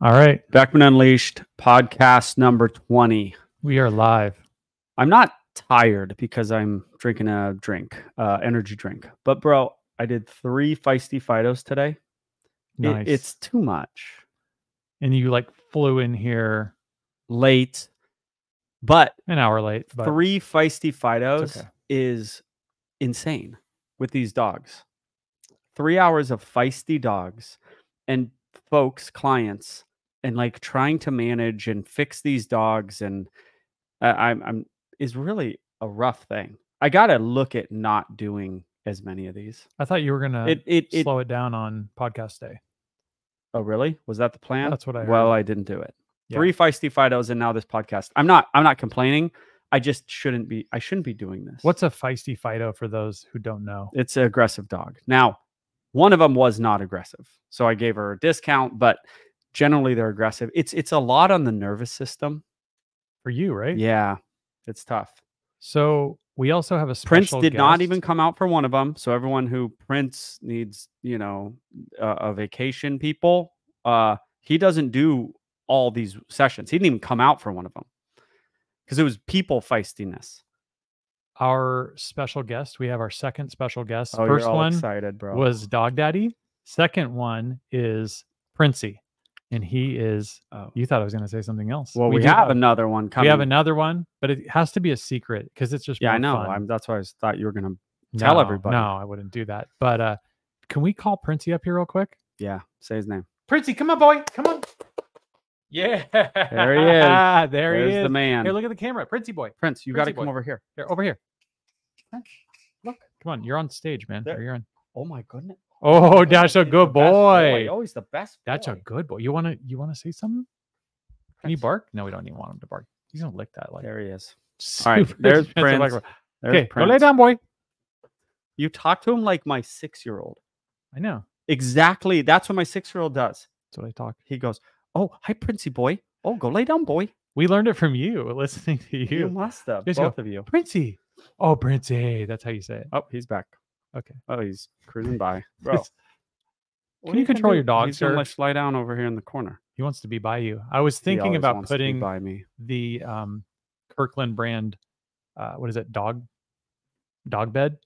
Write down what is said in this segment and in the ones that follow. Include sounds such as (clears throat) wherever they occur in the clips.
All right. Beckman Unleashed podcast number 20. We are live. I'm not tired because I'm drinking a drink, uh, energy drink. But bro, I did three feisty Fidos today. It- Nice. it's too much. and you like flew in here Late. But an hour late. But three feisty Fidos okay. is insane with these dogs. Three hours of feisty dogs and folks, clients, and like trying to manage and fix these dogs and uh, I'm I'm is really a rough thing. I gotta look at not doing as many of these. I thought you were gonna It it, it slow it down on podcast day. oh really was that the plan? That's what I Well. I didn't do it. Yeah. Three feisty Fidos and now this podcast. I'm not I'm not complaining. I just shouldn't be. I shouldn't be doing this. What's a feisty Fido for those who don't know? It's an aggressive dog. Now, one of them was not aggressive, so I gave her a discount. But generally, they're aggressive. It's it's a lot on the nervous system. For you, right? Yeah, it's tough. So we also have a Prince did not even come out for one of them. So everyone who Prince needs, you know, a, a vacation, people, uh, he doesn't do all these sessions. He didn't even come out for one of them because it was people feistiness. Our special guest. We have our second special guest. Oh, 1st you're all one excited, bro. was Dog Daddy. Second one is Princey, and he is. Oh. You thought I was going to say something else. well, we, do have another one coming. We have another one, but it has to be a secret because it's just Yeah, I know. fun. I'm, that's why I thought you were gonna. tell No, everybody. No, I wouldn't do that. But uh can we call Princey up here real quick? Yeah, say his name. Princey, come on, boy. Come on. Yeah. There he is. (laughs) There he is. the man. Here, look at the camera. Princey boy. Prince, you got to come boy. over here. Here, over here. Look. Come on. You're on stage, man. There. You're on. Oh my goodness. Oh, that's a good best boy. Oh, he's the best. That's a good boy. You wanna you wanna say something? Can you Prince. bark? No, we don't even want him to bark. He's gonna lick that like There he is. All right, (laughs) there's Prince. There's Okay, go lay down, boy. You talk to him like my six-year-old. I know. Exactly. That's what my six-year-old does. That's what I talk. He goes, "Oh, hi, Princey boy. Oh, go lay down, boy. We learned it from you, (laughs) listening to You, you. must have Just go, both of you. Princey. Oh, Princey. That's how you say it. Oh, he's back. Okay. Oh, he's cruising by, (laughs) bro. Can are you control your dog, He's sir? you lie down over here in the corner. He wants to be by you. I was thinking about wants to be putting by me. the um, Kirkland brand, uh, what is it, dog, dog bed,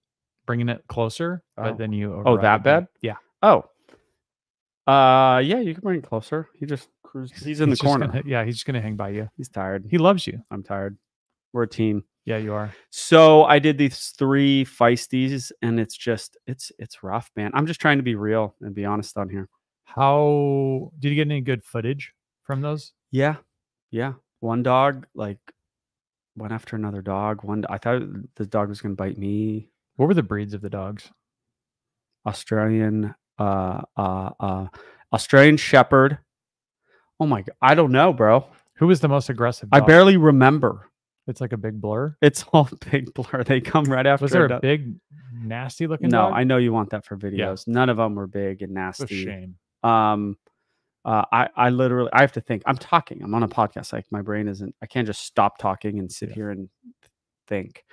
bringing it closer, Oh. but then you. Oh, that bed? Yeah. Oh. Uh yeah, you can bring it closer. He just cruises. He's in (laughs) the corner. gonna- yeah, he's just gonna hang by you. He's tired. He loves you. I'm tired. We're a team. Yeah, you are. So I did these three feisties, and it's just it's it's rough, man. I'm just trying to be real and be honest on here. How did you get any good footage from those? Yeah, yeah. One dog like went after another dog. One I thought the dog was gonna bite me. What were the breeds of the dogs? Australian, uh, uh, uh, Australian Shepherd. Oh my god, I don't know, bro. Who was the most aggressive? I barely remember. It's like a big blur. It's (laughs) all big blur. They come right after. Was there a dog. big, nasty looking No, dog? I know you want that for videos. None of them were big and It's a nasty. shame. Um, uh, I I literally I have to think. I'm talking. I'm on a podcast. Like my brain isn't. I can't just stop talking and sit Yeah. here and think.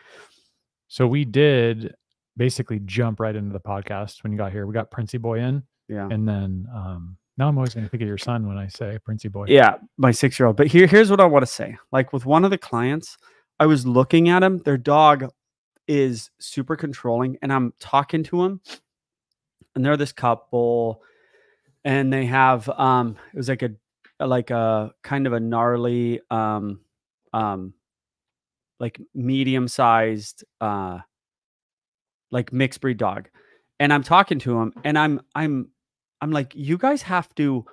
So we did basically jump right into the podcast when you got here. We got Princey Boy in, Yeah. and then um, now I'm always going to think of your son when I say Princey Boy. Yeah, my six year old. But here, here's what I want to say. Like with one of the clients, I was looking at him. Their dog is super controlling, and I'm talking to him, and they're this couple, and they have um, it was like a like a kind of a gnarly um um like medium sized uh like mixed breed dog and i'm talking to him and i'm i'm i'm like you guys have to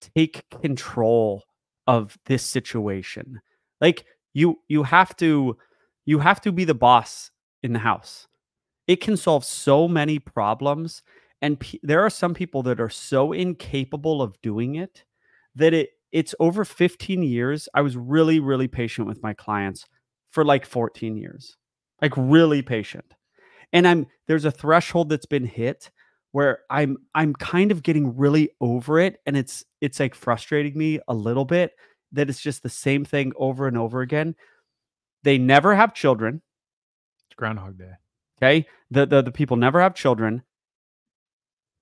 take control of this situation. Like you you have to you have to be the boss in the house. It can solve so many problems and there are some people that are so incapable of doing it that it it's over 15 years i was really really patient with my clients for like 14 years. Like really patient. And i'm there's a threshold that's been hit where i'm i'm kind of getting really over it and it's it's like frustrating me a little bit that it's just the same thing over and over again they never have children It's Groundhog Day. okay the, the the people never have children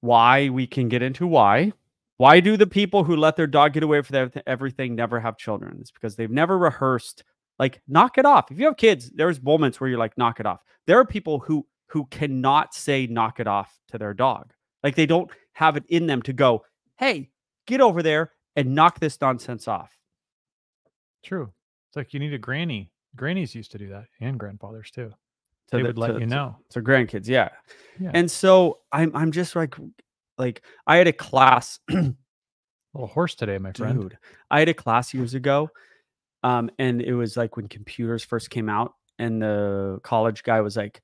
why we can get into why Why do the people who let their dog get away with everything never have children? It's because they've never rehearsed. Like, knock it off. If you have kids, there's moments where you're like, knock it off. There are people who who cannot say knock it off to their dog. Like they don't have it in them to go, hey, get over there and knock this nonsense off. True. It's like you need a granny. Grannies used to do that, and grandfathers too. To they the- would let to- you know. So grandkids, yeah. Yeah. And so I'm I'm just like like I had a class (clears throat) little horse today, my friend. dude. I had a class years ago. Um, and it was like when computers first came out, and the college guy was like,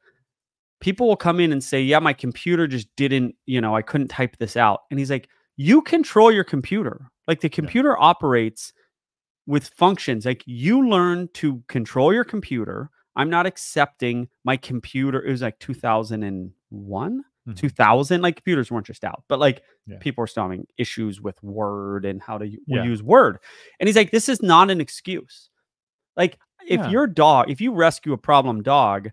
people will come in and say, Yeah, my computer just didn't, you know, I couldn't type this out. And he's like, You control your computer. Like the computer operates with functions. Like you learn to control your computer. I'm not accepting my computer. It was like 2001, Mhm. 2000. Like computers weren't just out, but like Yeah. people were still having issues with Word and how to Yeah. use Word. And he's like, this is not an excuse. Like if Yeah. your dog, if you rescue a problem dog,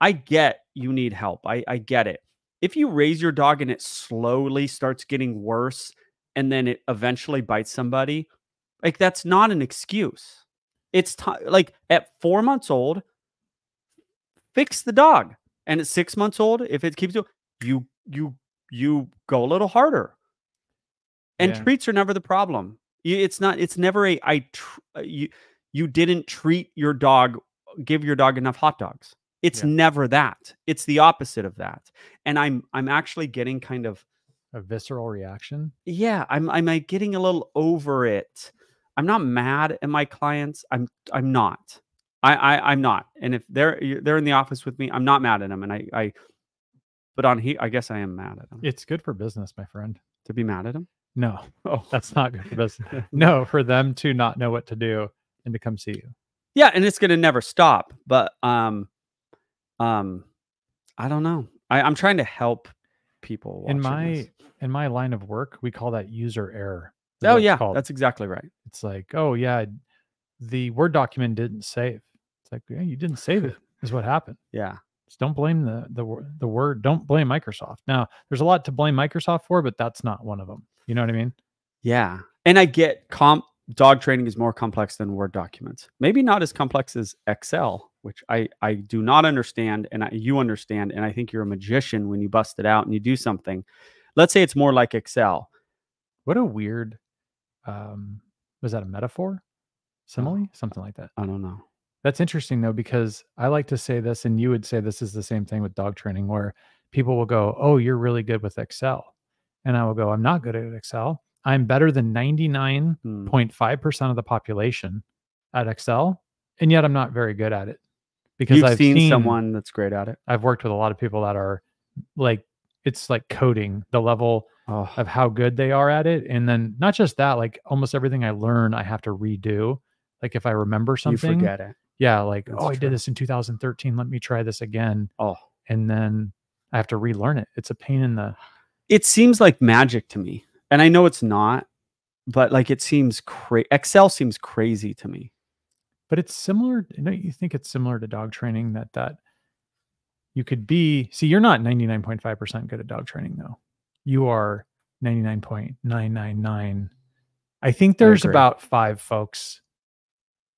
I get you need help. I, I get it. If you raise your dog and it slowly starts getting worse and then it eventually bites somebody, like that's not an excuse. It's time like at four months old, fix the dog. And at six months old, if it keeps doing you you you go a little harder. And Yeah. treats are never the problem. You- It's not. It's never a. I. Tr- uh, you. You didn't treat your dog. Give your dog enough hot dogs. It's Yeah. never that. It's the opposite of that. And I'm. I'm actually getting kind of. A visceral reaction. Yeah. I'm. I'm like getting a little over it. I'm not mad at my clients. I'm. I'm not. I. I I'm not. And if they're they're in the office with me, I'm not mad at them. And I. I. But on he, I guess I am mad at them. It's good for business, my friend. To be mad at them. No, (laughs) Oh, that's not good for business. (laughs) no, for them to not know what to do and to come see you. yeah and it's gonna never stop but um um i don't know I, i'm trying to help people in my this. in my line of work, we call that user error. oh yeah called. that's exactly right it's like, oh yeah, the Word document didn't save. It's like, yeah, you didn't save it. (laughs) Is what happened. yeah Just don't blame the the the word. Don't blame Microsoft. Now, there's a lot to blame Microsoft for, but that's not one of them. You know what I mean? yeah and i get comp dog training is more complex than word documents maybe not as complex as excel which i i do not understand and I, you understand and i think you're a magician when you bust it out and you do something let's say it's more like excel What a weird. Um, was that a metaphor? Simile, something like that. i don't know That's interesting though, because I like to say this, and you would say this is the same thing with dog training, where people will go, "Oh, you're really good with Excel," and I will go, "I'm not good at Excel. I'm better than 99.5 percent Hmm. of the population at Excel, and yet I'm not very good at it because you've I've seen, someone that's great at it I've worked with a lot of people that are like it's like coding the level oh of how good they are at it, and then not just that, like almost everything I learn, I have to redo. Like if I remember you something, forget it yeah, like, That's oh, I did this in 2013. Let me try this again. oh And then I have to relearn it. It's a pain in the it seems like magic to me and i know it's not but like it seems crazy excel seems crazy to me but it's similar. You know, you think it's similar to dog training that that you could be see, you're not 99.5% good at dog training though. You are 99.999. I think there's agree. about five folks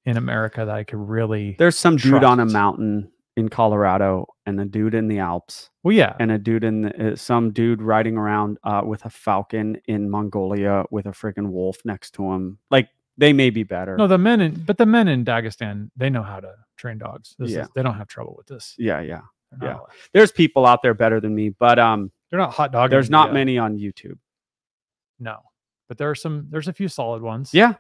in America that I could really there's some dude on a mountain in colorado and a dude in the alps well, yeah. and a dude in the, uh, some dude riding around uh, with a falcon in mongolia with a freaking wolf next to him like they may be better No, the men in but the men in Dagestan, they know how to train dogs. This Yeah. is, they don't have trouble with this. yeah yeah Yeah. not, there's people out there better than me but um they're not hot dog. there's not many on youtube No, but there are some. There's a few solid ones. yeah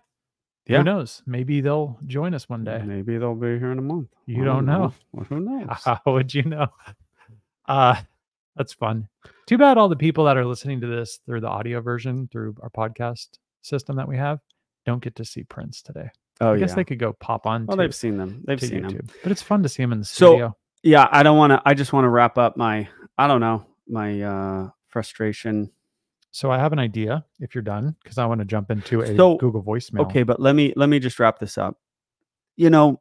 Yeah. Who knows? Maybe they'll join us one day. maybe they'll be here in a month You I don't know. Well, who knows (laughs) How would you know? Uh that's fun. Too bad all the people that are listening to this through the audio version through our podcast system that we have don't get to see Prince today. oh I guess yeah they could go pop on well to, they've seen them they've seen YouTube, them but it's fun to see them in the So, studio. yeah i don't want to i just want to wrap up my i don't know my uh frustration So I have an idea if you're done because I want to jump into a So, Google voicemail. okay but let me let me just wrap this up you know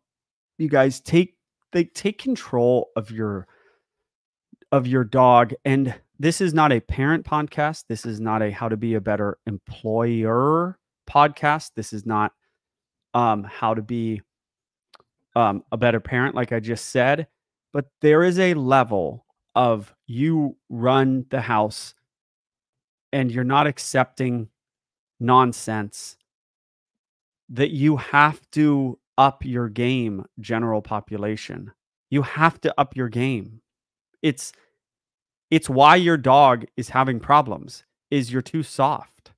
you guys take they take control of your of your dog and this is not a parent podcast. This is not a how to be a better employer podcast. This is not um, how to be um, a better parent, like I just said. But there is a level of you run the house and you're not accepting nonsense that you have to up your game, general population. You have to up your game. It's it's why your dog is having problems is you're too soft.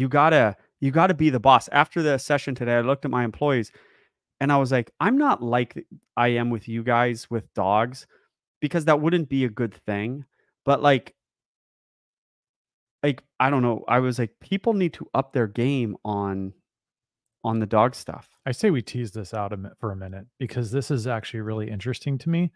You got to you got to be the boss. After the session today, I looked at my employees and I was like, I'm not like I am with you guys with dogs because that wouldn't be a good thing. But like like I don't know, I was like people need to up their game on on the dog stuff. I say we tease this out a for a minute because this is actually really interesting to me.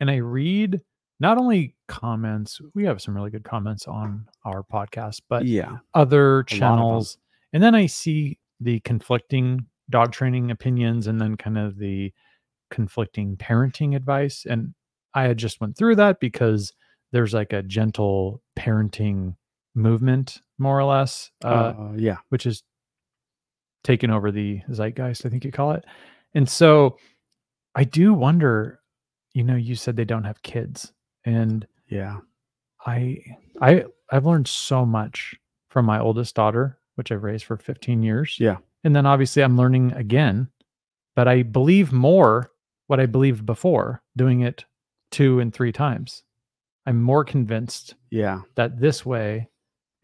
And I read not only comments, we have some really good comments on our podcast, but yeah. other channels. And then I see the conflicting dog training opinions and then kind of the conflicting parenting advice. And I had just went through that because there's like a gentle parenting movement, more or less, uh, Uh, yeah. which is taken over the zeitgeist, I think you call it. And so I do wonder, you know, you said they don't have kids. And Yeah. I I I've learned so much from my oldest daughter, which I've raised for 15 years. Yeah. And then obviously I'm learning again, but I believe more what I believed before doing it two and three times. I'm more convinced Yeah. that this way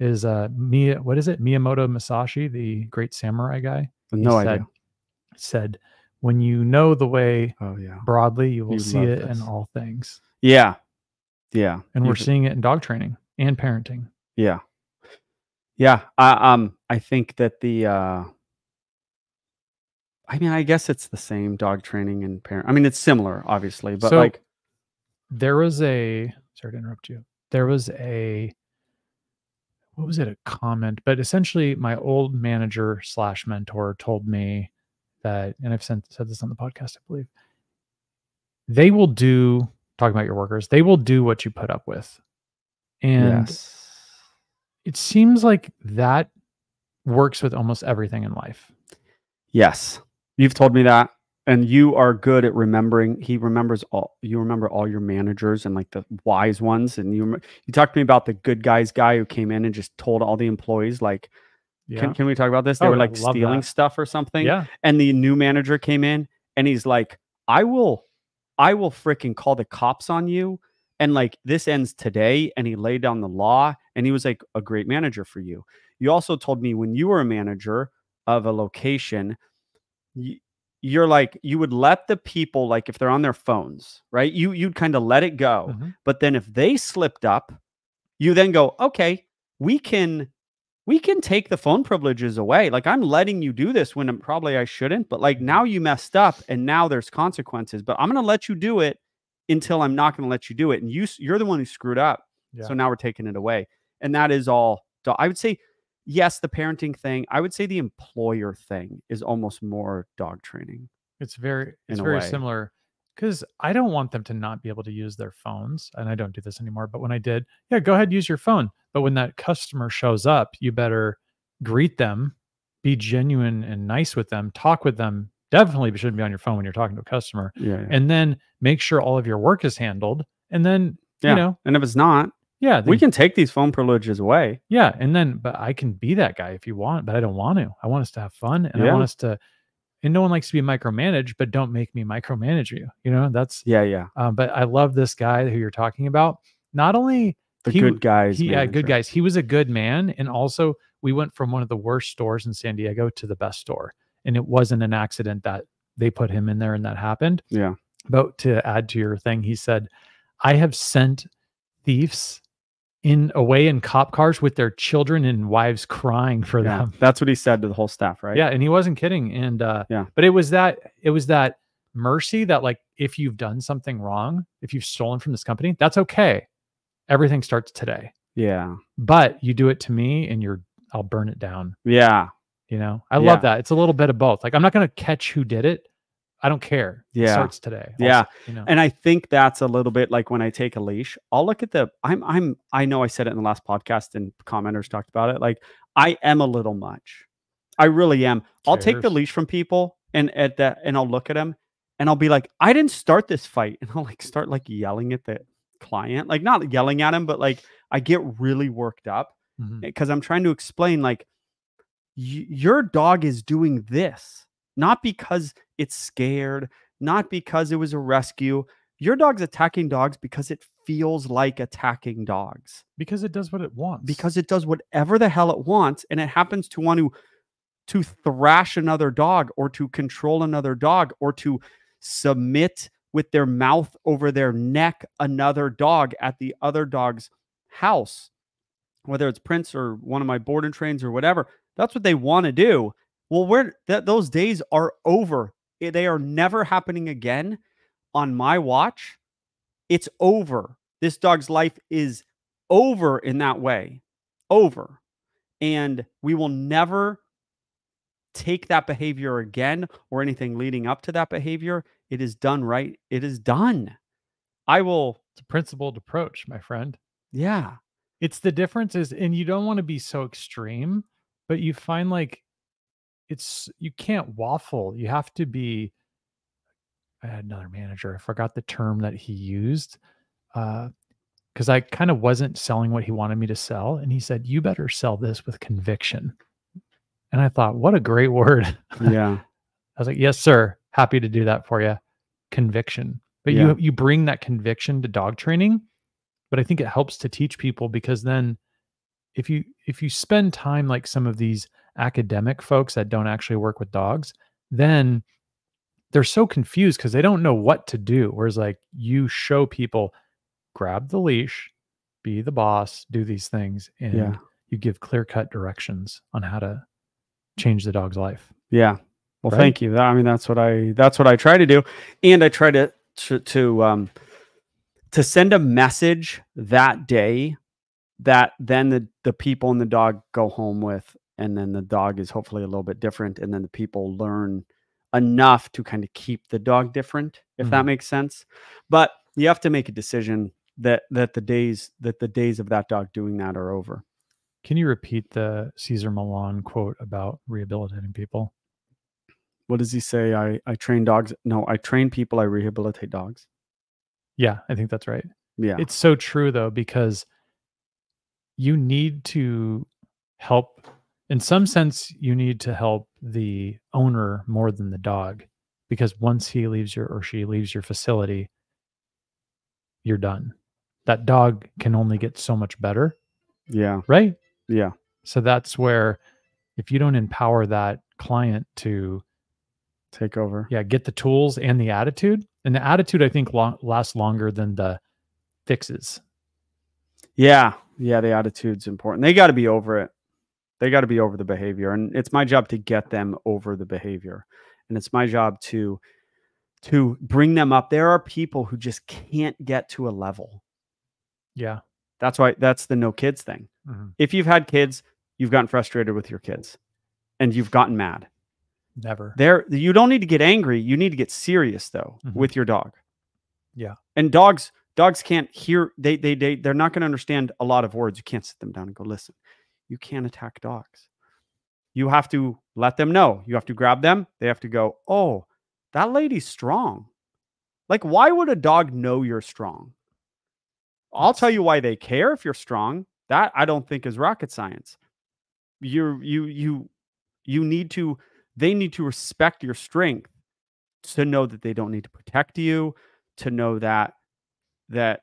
is uh Mia what is it? Miyamoto Musashi, the great samurai guy, No said, idea. said when you know the way Oh yeah. broadly, you will You see it this. in all things. Yeah. Yeah. And we're seeing it in dog training and parenting. Yeah. Yeah. I um I think that the uh I mean, I guess it's the same dog training and parent. I mean, it's similar, obviously, but So- like there was a sorry to interrupt you there was a what was it a comment but essentially my old manager slash mentor told me that and i've sent, said this on the podcast i believe they will do talking about your workers they will do what you put up with and yes. it seems like that works with almost everything in life Yes. You've told me that. And you are good at remembering. He remembers all you remember all your managers and like the wise ones. And you you talked to me about the good guys guy who came in and just told all the employees like yeah can, can we talk about this? They Oh, were like stealing that. stuff or something. yeah and the new manager came in and he's like i will i will freaking call the cops on you and like this ends today and he laid down the law and he was like a great manager for you you also told me when you were a manager of a location you're like you would let the people like if they're on their phones right you you'd kind of let it go Mhm. but then if they slipped up you then go okay we can we can take the phone privileges away. Like i'm letting you do this when I'm, probably i shouldn't but like now you messed up and now there's consequences but i'm going to let you do it until i'm not going to let you do it and you you're the one who screwed up. Yeah. so now we're taking it away and that is all i would say yes the parenting thing i would say the employer thing is almost more dog training It's very it's very way. similar because I don't want them to not be able to use their phones, and I don't do this anymore. But when I did, yeah, go ahead use your phone. But when that customer shows up, you better greet them, be genuine and nice with them, talk with them. Definitely shouldn't be on your phone when you're talking to a customer, yeah, and then make sure all of your work is handled. And then Yeah. you know, and if it's not yeah, we can take these phone privileges away yeah, and then but I can be that guy if you want, but I don't want to. I want us to have fun, and I want us to. And no one likes to be micromanaged, but don't make me micromanage you. You know, that's yeah yeah um, but I love this guy who you're talking about. Not only the He good guys he, yeah, good guys. He was a good man, and also we went from one of the worst stores in San Diego to the best store, and it wasn't an accident that they put him in there and that happened. yeah But to add to your thing, he said, "I have sent thieves in away in cop cars with their children and wives crying for yeah them." that's what he said to the whole staff right Yeah, and he wasn't kidding. And uh Yeah. but it was that it was that mercy that like if you've done something wrong, if you've stolen from this company, that's okay. Everything starts today. yeah But you do it to me and you're I'll burn it down. yeah You know, I Yeah. love that. It's a little bit of both. Like I'm not gonna catch who did it. I don't care. It Yeah. starts today. Yeah. you know. And I think that's a little bit like when I take a leash, I'll look at the I'm I'm I know I said it in the last podcast and commenters talked about it. Like I am a little much. I really am. I'll take the leash from people and at that and I'll look at them and I'll be like, I didn't start this fight. And (laughs) I'll like start like yelling at the client. Like not yelling at him, but like I get really worked up mm-hmm. eh, because I'm trying to explain like y- your dog is doing this not because it's scared, not because it was a rescue. Your dog's attacking dogs because it feels like attacking dogs because it does what it wants. because it does whatever the hell it wants and it happens to want to to thrash another dog or to control another dog or to submit with their mouth over their neck another dog at the other dog's house whether it's prince or one of my board and trains or whatever that's what they want to do well where that those days are over Eh, they are never happening again on my watch it's over. This dog's life is over in that way over. And we will never take that behavior again or anything leading up to that behavior. It is done right it is done. I will it's a principled approach, my friend. yeah. It's the difference is, and you don't want to be so extreme, but you find like it's you can't waffle. You have to be. I had another manager. I forgot the term that he used, Uh, because I kind of wasn't selling what he wanted me to sell, and he said, "You better sell this with conviction." And I thought, what a great word. yeah (laughs) I was like, "Yes, sir. Happy to do that for you." Conviction. But Yeah. you you bring that conviction to dog training, but I think it helps to teach people because then if you if you spend time like some of these academic folks that don't actually work with dogs, then they're so confused because they don't know what to do. Whereas like you show people grab the leash, be the boss, do these things, and Yeah. you give clear cut directions on how to change the dog's life. Yeah. Well, Right? thank you. I mean, that's what I that's what I try to do, and I try to to, to um to send a message that day that then the the people and the dog go home with, and then the dog is hopefully a little bit different, and then the people learn enough to kind of keep the dog different, if that Mhm. makes sense. But you have to make a decision that that the days that the days of that dog doing that are over. Can you repeat the Cesar Millan quote about rehabilitating people? What does he say? I I train dogs. No, I train people. I rehabilitate dogs. Yeah, I think that's right. Yeah. It's so true though, because you need to help in some sense, you need to help the owner more than the dog. Because once he leaves your or she leaves your facility, you're done. That dog can only get so much better, yeah. right? Yeah. So that's where if you don't empower that client to Take over. yeah get the tools and the attitude and the attitude i think long, lasts longer than the fixes Yeah. Yeah. The attitude's important. They got to be over it. They got to be over the behavior. And it's my job to get them over the behavior. And it's my job to to bring them up. There are people who just can't get to a level. yeah That's why that's the no kids thing. Mhm. If you've had kids, you've gotten frustrated with your kids and you've gotten mad. never There you don't need to get angry. You need to get serious though Mhm. with your dog. Yeah. And dogs dogs can't hear they they they they're not going to understand a lot of words. You can't sit them down and go listen. You can't attack dogs. You have to let them know. You have to grab them. They have to go, "Oh, that lady's strong." Like why would a dog know you're strong? I'll tell you why they care if you're strong. That I don't think is rocket science. You you you you need to they need to respect your strength to know that they don't need to protect you, to know that that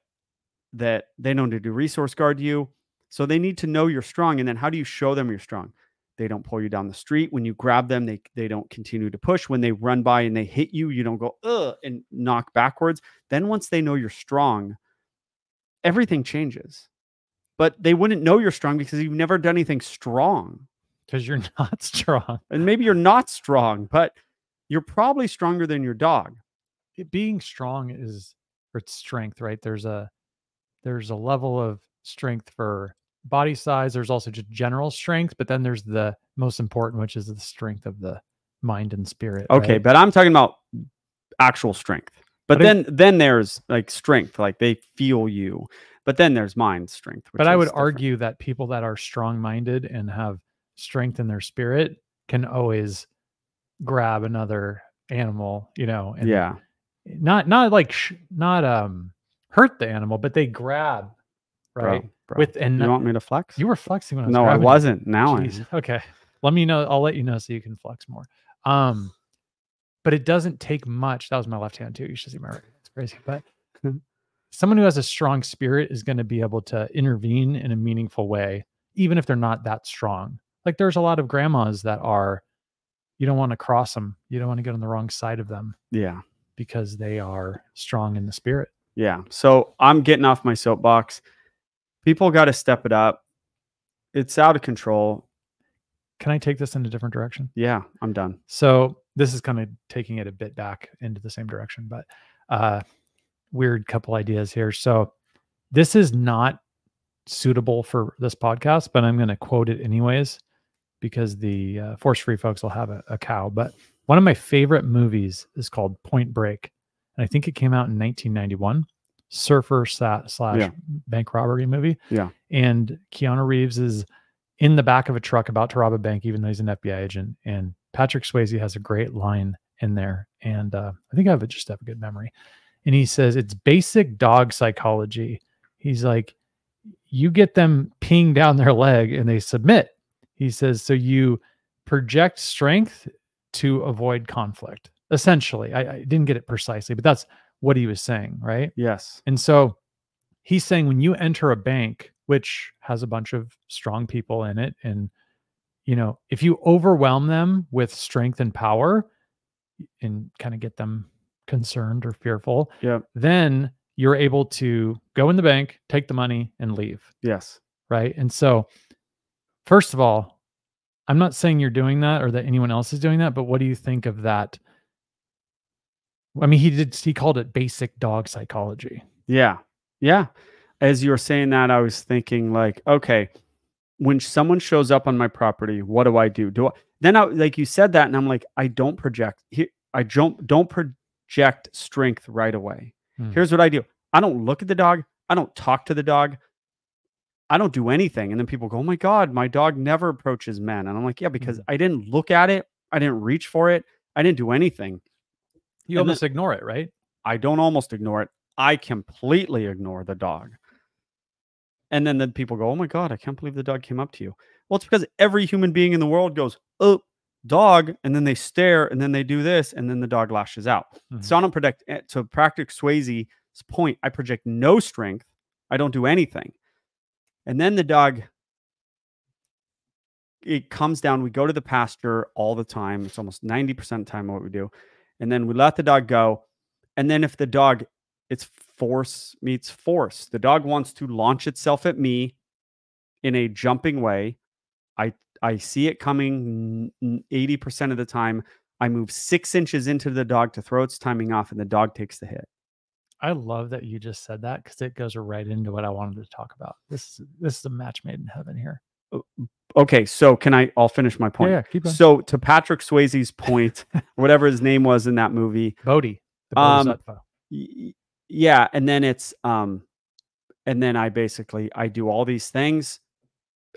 that they don't need to resource guard you. So they need to know you're strong. And then how do you show them you're strong? They don't pull you down the street. When you grab them, they they don't continue to push. When they run by and they hit you, you don't go ugh and knock backwards. Then once they know you're strong, everything changes. But they wouldn't know you're strong because you've never done anything strong. because you're (laughs) not strong And maybe you're not strong, but you're probably stronger than your dog. It- being strong is its strength right there's a there's a level of strength for body size there's also just general strength but then there's the most important which is the strength of the mind and spirit Okay, right? but I'm talking about actual strength. But, then then there's like strength, like they feel you. But then there's mind strength. but I would different. argue that people that are strong-minded and have strength in their spirit can always grab another animal, you know, and Yeah. not not like sh- not um hurt the animal, but they grab right bro. with and you want me to flex? you were flexing when I was no, I wasn't. Now I Jeez. Okay. Let me know. I'll let you know so you can flex more. Um, but it doesn't take much. That was my left hand too. You should see my right. It's crazy. But (laughs) someone who has a strong spirit is going to be able to intervene in a meaningful way, even if they're not that strong. Like there's a lot of grandmas that are, you don't want to cross them. You don't want to get on the wrong side of them Yeah. because they are strong in the spirit. Yeah. So I'm getting off my soapbox. People got to step it up. It's out of control. Can I take this in a different direction? Yeah, I'm done. So this is kind of taking it a bit back into the same direction, but uh weird couple ideas here. So this is not suitable for this podcast, but I'm going to quote it anyways because the uh, force free folks will have a, a cow. But one of my favorite movies is called Point Break, and I think it came out in 1991. Surfer slash Yeah. bank robbery movie. Yeah. And Keanu Reeves is in the back of a truck about to rob a bank, even though he's an FBI agent. And Patrick Swayze has a great line in there. And uh, I think I have a, just have a good memory. And he says, it's basic dog psychology. He's like, you get them peeing down their leg and they submit. He says, so you project strength to avoid conflict. Essentially, I, I didn't get it precisely, but that's what he was saying, right? Yes. And so he's saying when you enter a bank, which has a bunch of strong people in it, and you know, if you overwhelm them with strength and power and kind of get them concerned or fearful, Yep. then you're able to go in the bank, take the money, and leave. Yes. Right. And so, first of all, I'm not saying you're doing that or that anyone else is doing that, but what do you think of that? I mean, he did, he called it basic dog psychology. Yeah. Yeah. As you were saying that, I was thinking like, okay, when someone shows up on my property, what do I do? Do I then I like you said that, and I'm like, I don't project. Here, I don't don't project strength right away. Hmm. Here's what I do. I don't look at the dog. I don't talk to the dog. I don't do anything. And then people go, Oh my God, my dog never approaches men. And I'm like, Yeah, because Mhm. I didn't look at it. I didn't reach for it. I didn't do anything. You And almost ignore it, right? I don't almost ignore it. I completely ignore the dog. And then the people go, "Oh my god, I can't believe the dog came up to you." Well, it's because every human being in the world goes, "Oh, dog," and then they stare, and then they do this, and then the dog lashes out. Mhm. So I don't project. eh, To Patrick Swayze's point, I project no strength. I don't do anything, and then the dog. It comes down. We go to the pasture all the time. It's almost ninety percent of the time what we do, and then we let the dog go. And then if the dog, it's force meets force. The dog wants to launch itself at me in a jumping way. I I see it coming eighty percent of the time. I move six inches into the dog to throw its timing off, and the dog takes the hit. I love that you just said that because it goes right into what I wanted to talk about. This is this is a match made in heaven here. Uh, Okay, so can I? I'll finish my point. yeah, keep going. So to Patrick Swayze's point, (laughs) whatever his name was in that movie, Bodhi, the Um, yeah and then it's um and then i basically i do all these things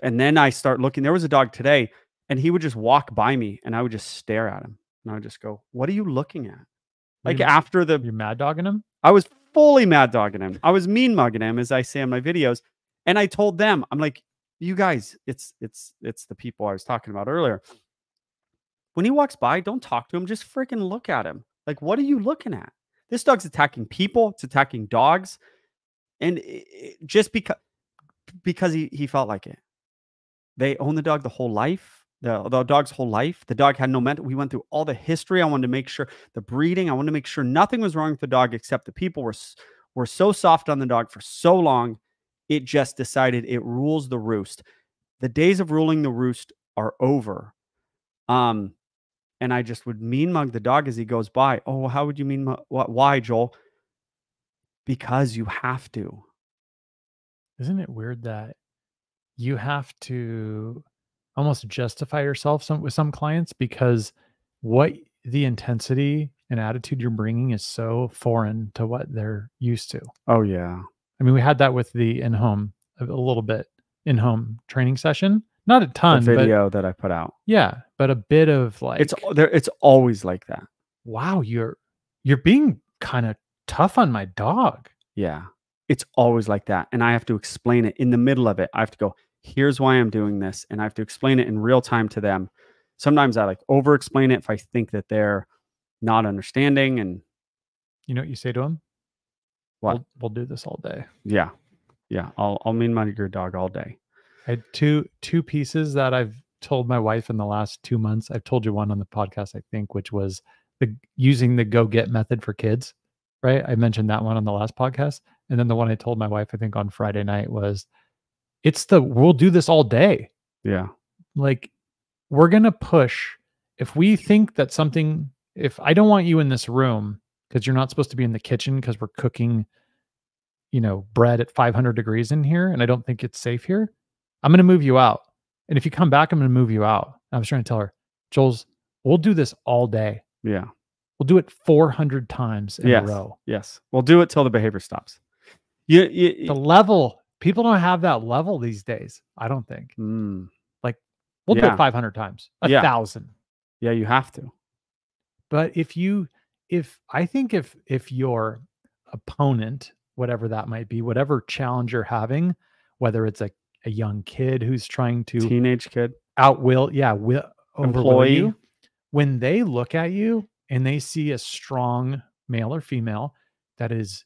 and then i start looking there was a dog today and he would just walk by me and i would just stare at him and i would just go what are you looking at like You're- after the You're mad dogging him. i was fully mad dogging him i was mean mugging him as i say in my videos and i told them i'm like you guys it's it's it's the people i was talking about earlier. When he walks by don't talk to him just freaking look at him. Like what are you looking at? This dog's attacking people it's attacking dogs and i- i- just because because he, he felt like it. They own the dog the whole life the, the dog's whole life. The dog had no mental we went through all the history i wanted to make sure the breeding i wanted to make sure nothing was wrong with the dog except the people were were so soft on the dog for so long it just decided it rules the roost the days of ruling the roost are over um and I just would mean mug the dog as he goes by. Oh, how would you mean mug? What? Why, Joel? Because you have to. Isn't it weird that you have to almost justify yourself some with some clients because what the intensity and attitude you're bringing is so foreign to what they're used to. Oh yeah. I mean, we had that with the in home a, little bit in home training session. Not a The ton, but video that I put out. yeah, but a bit of like It's there. It's always like that. wow, you're you're being kind of tough on my dog. Yeah. It's always like that. And I have to explain it in the middle of it. I have to go, here's why I'm doing this. And I have to explain it in real time to them. Sometimes I like over explain it if I think that they're not understanding. And You know what you say to him? What? We'll, we'll do this all day. yeah. Yeah. I'll I'll mean my your dog all day. I had two two pieces that I've told my wife in the last two months. I've told you one on the podcast, I think, which was the using the go get method for kids. Right. I mentioned that one on the last podcast. And then the one I told my wife, I think on Friday night was it's the we'll do this all day. Yeah. Like we're gonna push if we think that something if I don't want you in this room because you're not supposed to be in the kitchen because we're cooking, you know, bread at 500 degrees in here, and I don't think it's safe here. I'm going to move you out. And if you come back, I'm going to move you out. I was trying to tell her, Joel's, we'll do this all day. Yeah. We'll do it 400 times in Yes. a row. Yes. We'll do it till the behavior stops. You, you, The level, people don't have that level these days. I don't think. Mm, We'll do it 500 times, a Yeah. thousand. yeah, you have to. But if you, if I think if, if your opponent, whatever that might be, whatever challenge you're having, whether it's a, a young kid who's trying to Teenage kid. outwill yeah will Employee. you when they look at you and they see a strong male or female that is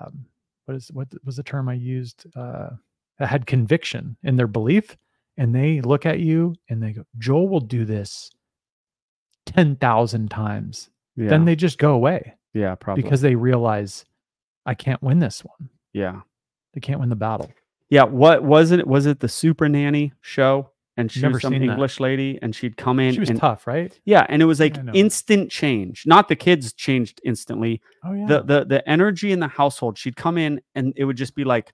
um, what is what was the term i used uh that had conviction in their belief and they look at you and they go joel will do this 10,000 times Yeah. then they just go away yeah. Probably. because they realize i can't win this one yeah. they can't win the battle Yeah. What was it? Was it the Super Nanny show? And she Never was some seen that. English lady, and she'd come in she was and tough right yeah, and it was like instant change. Not the kids changed instantly. oh yeah The the the energy in the household. She'd come in, and it would just be like,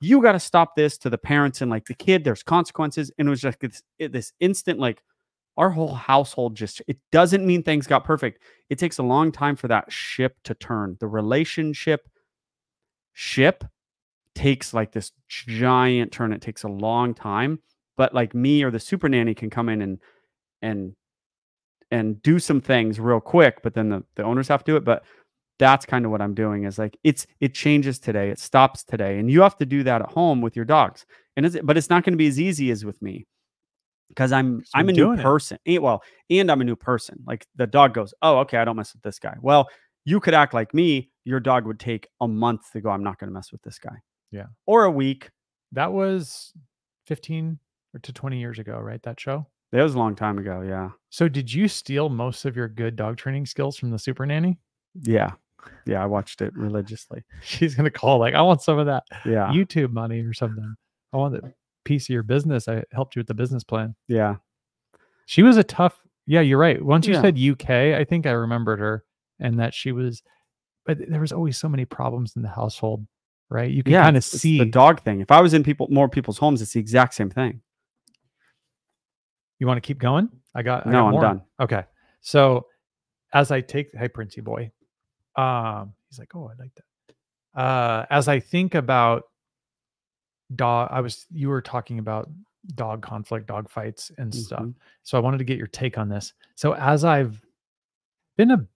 "You got to stop this." To the parents and like the kid, there's consequences, and it was just this, this instant like. Our whole household just, it doesn't mean things got perfect. It takes a long time for that ship to turn. The relationship ship takes like this giant turn. It takes a long time, but like me or the super nanny can come in and and and do some things real quick, but then the, the owners have to do it. But that's kind of what I'm doing is like it's it changes today, it stops today, and you have to do that at home with your dogs. And but it's not going to be as easy as with me because I'm So I'm a new person. And, well, and I'm a new person. Like the dog goes, oh okay, I don't mess with this guy. Well, you could act like me. Your dog would take a month to go. I'm not going to mess with this guy. Yeah. or a week. that was 15 or to 20 years ago right that show That was a long time ago. Yeah, So did you steal most of your good dog training skills from the super nanny? yeah, yeah. I watched it religiously. (laughs) She's gonna call like, I want some of that Yeah, YouTube money or something. I want a piece of your business. I helped you with the business plan. yeah. She was a tough. Yeah, you're right. Once you Yeah. said UK, I think I remembered her, and that she was. But there was always so many problems in the household, right? You can yeah, kind of see. the dog thing. If I was in people more people's homes, it's the exact same thing. You want to keep going? I got. I No, got I'm more. done. Okay. So as I take, hey, Princey boy, um, he's like, oh, I like that. Uh, as I think about dog, I was, you were talking about dog conflict, dog fights and stuff. Mhm. So I wanted to get your take on this. So as I've been a,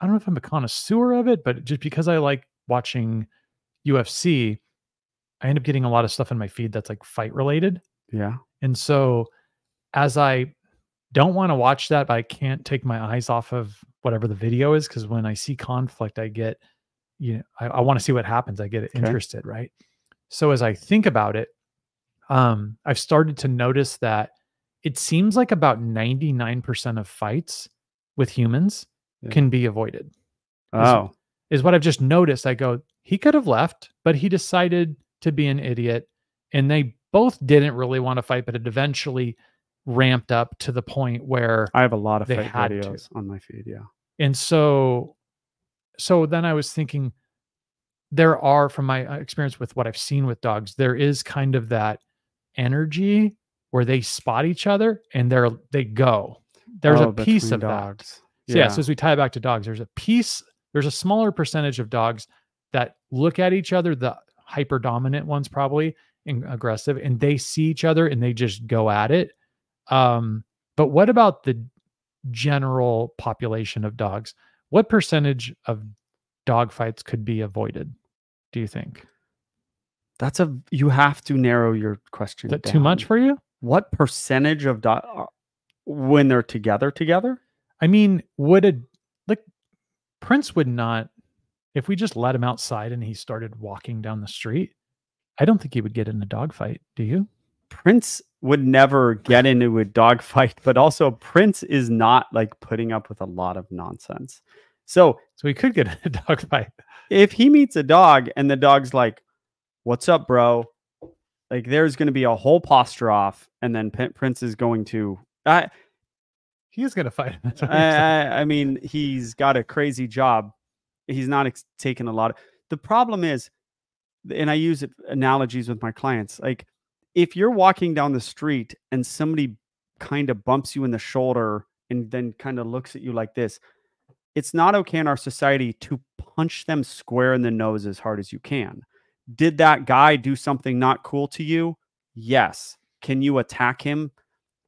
I don't know if I'm a connoisseur of it, but just because I like watching UFC, I end up getting a lot of stuff in my feed that's like fight related. Yeah, And so as I don't want to watch that, but I can't take my eyes off of whatever the video is because when I see conflict, I get, you know, I, I want to see what happens. I get Okay. interested, right? So as I think about it, um, I've started to notice that it seems like about 99% of fights with humans Yeah. can be avoided Oh, is what I've just noticed. I go, he could have left, but he decided to be an idiot. And they both didn't really want to fight, but it eventually ramped up to the point where, I have a lot of fight had to. videos on my feed. Yeah, and so, so then I was thinking, there are, from my uh, experience with what I've seen with dogs, there is kind of that energy where they spot each other and they're they go. There's Oh, a piece of that. dogs. So yeah. so as we tie it back to dogs, there's a piece, there's a smaller percentage of dogs that look at each other, the hyper dominant ones probably and aggressive, and they see each other and they just go at it. Um, but what about the general population of dogs? What percentage of dog fights could be avoided? Do you think? That's a you have to narrow your question. Is that too much for you? What percentage of dog uh, when they're together together? I mean, would a like Prince would not if we just let him outside and he started walking down the street, I don't think he would get in a dog fight. Do you? Prince would never get into a dog fight, but also Prince is not like putting up with a lot of nonsense. So, so he could get (laughs) a dog fight. If he meets a dog and the dog's like, "What's up, bro?" Like, there's going to be a whole posture off, and then P- Prince is going to. I, he is going to fight. (laughs) I, I, mean, he's got a crazy job. He's not ex- taking a lot of. The problem is, and I use analogies with my clients. Like, if you're walking down the street and somebody kind of bumps you in the shoulder and then kind of looks at you like this, it's not okay in our society to punch them square in the nose as hard as you can. Did that guy do something not cool to you? Yes. Can you attack him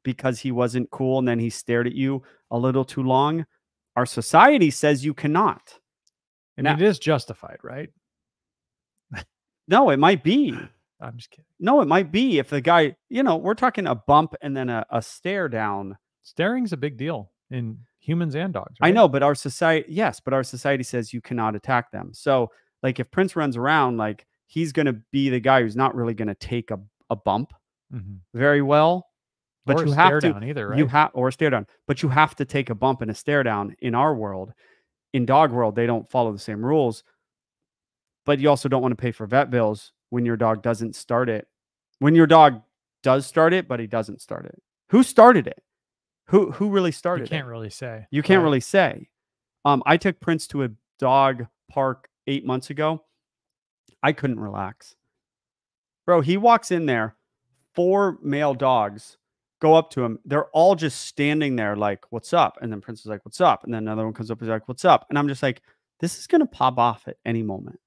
because he wasn't cool and then he stared at you a little too long? Our society says you cannot. And now, it is justified, right? no, it might be. (sighs) I'm just kidding. No, it might be if the guy, you know, we're talking a bump and then a, a stare down. Staring's a big deal in humans and dogs. Right? I know, but our society, yes, but our society says you cannot attack them. So, like, if Prince runs around, like, he's going to be the guy who's not really going to take a, a bump mm-hmm. very well. But or you have to either, right? You have or a stare down, but you have to take a bump and a stare down in our world. In dog world, they don't follow the same rules. But you also don't want to pay for vet bills when your dog doesn't start it. When your dog does start it, but he doesn't start it. Who started it? Who who really started You can't it? really say. You can't right? really say. Um, I took Prince to a dog park eight months ago. I couldn't relax. Bro, he walks in there, four male dogs go up to him. They're all just standing there like, what's up? And then Prince is like, what's up? And then another one comes up, he's like, what's up? And I'm just like, this is gonna pop off at any moment.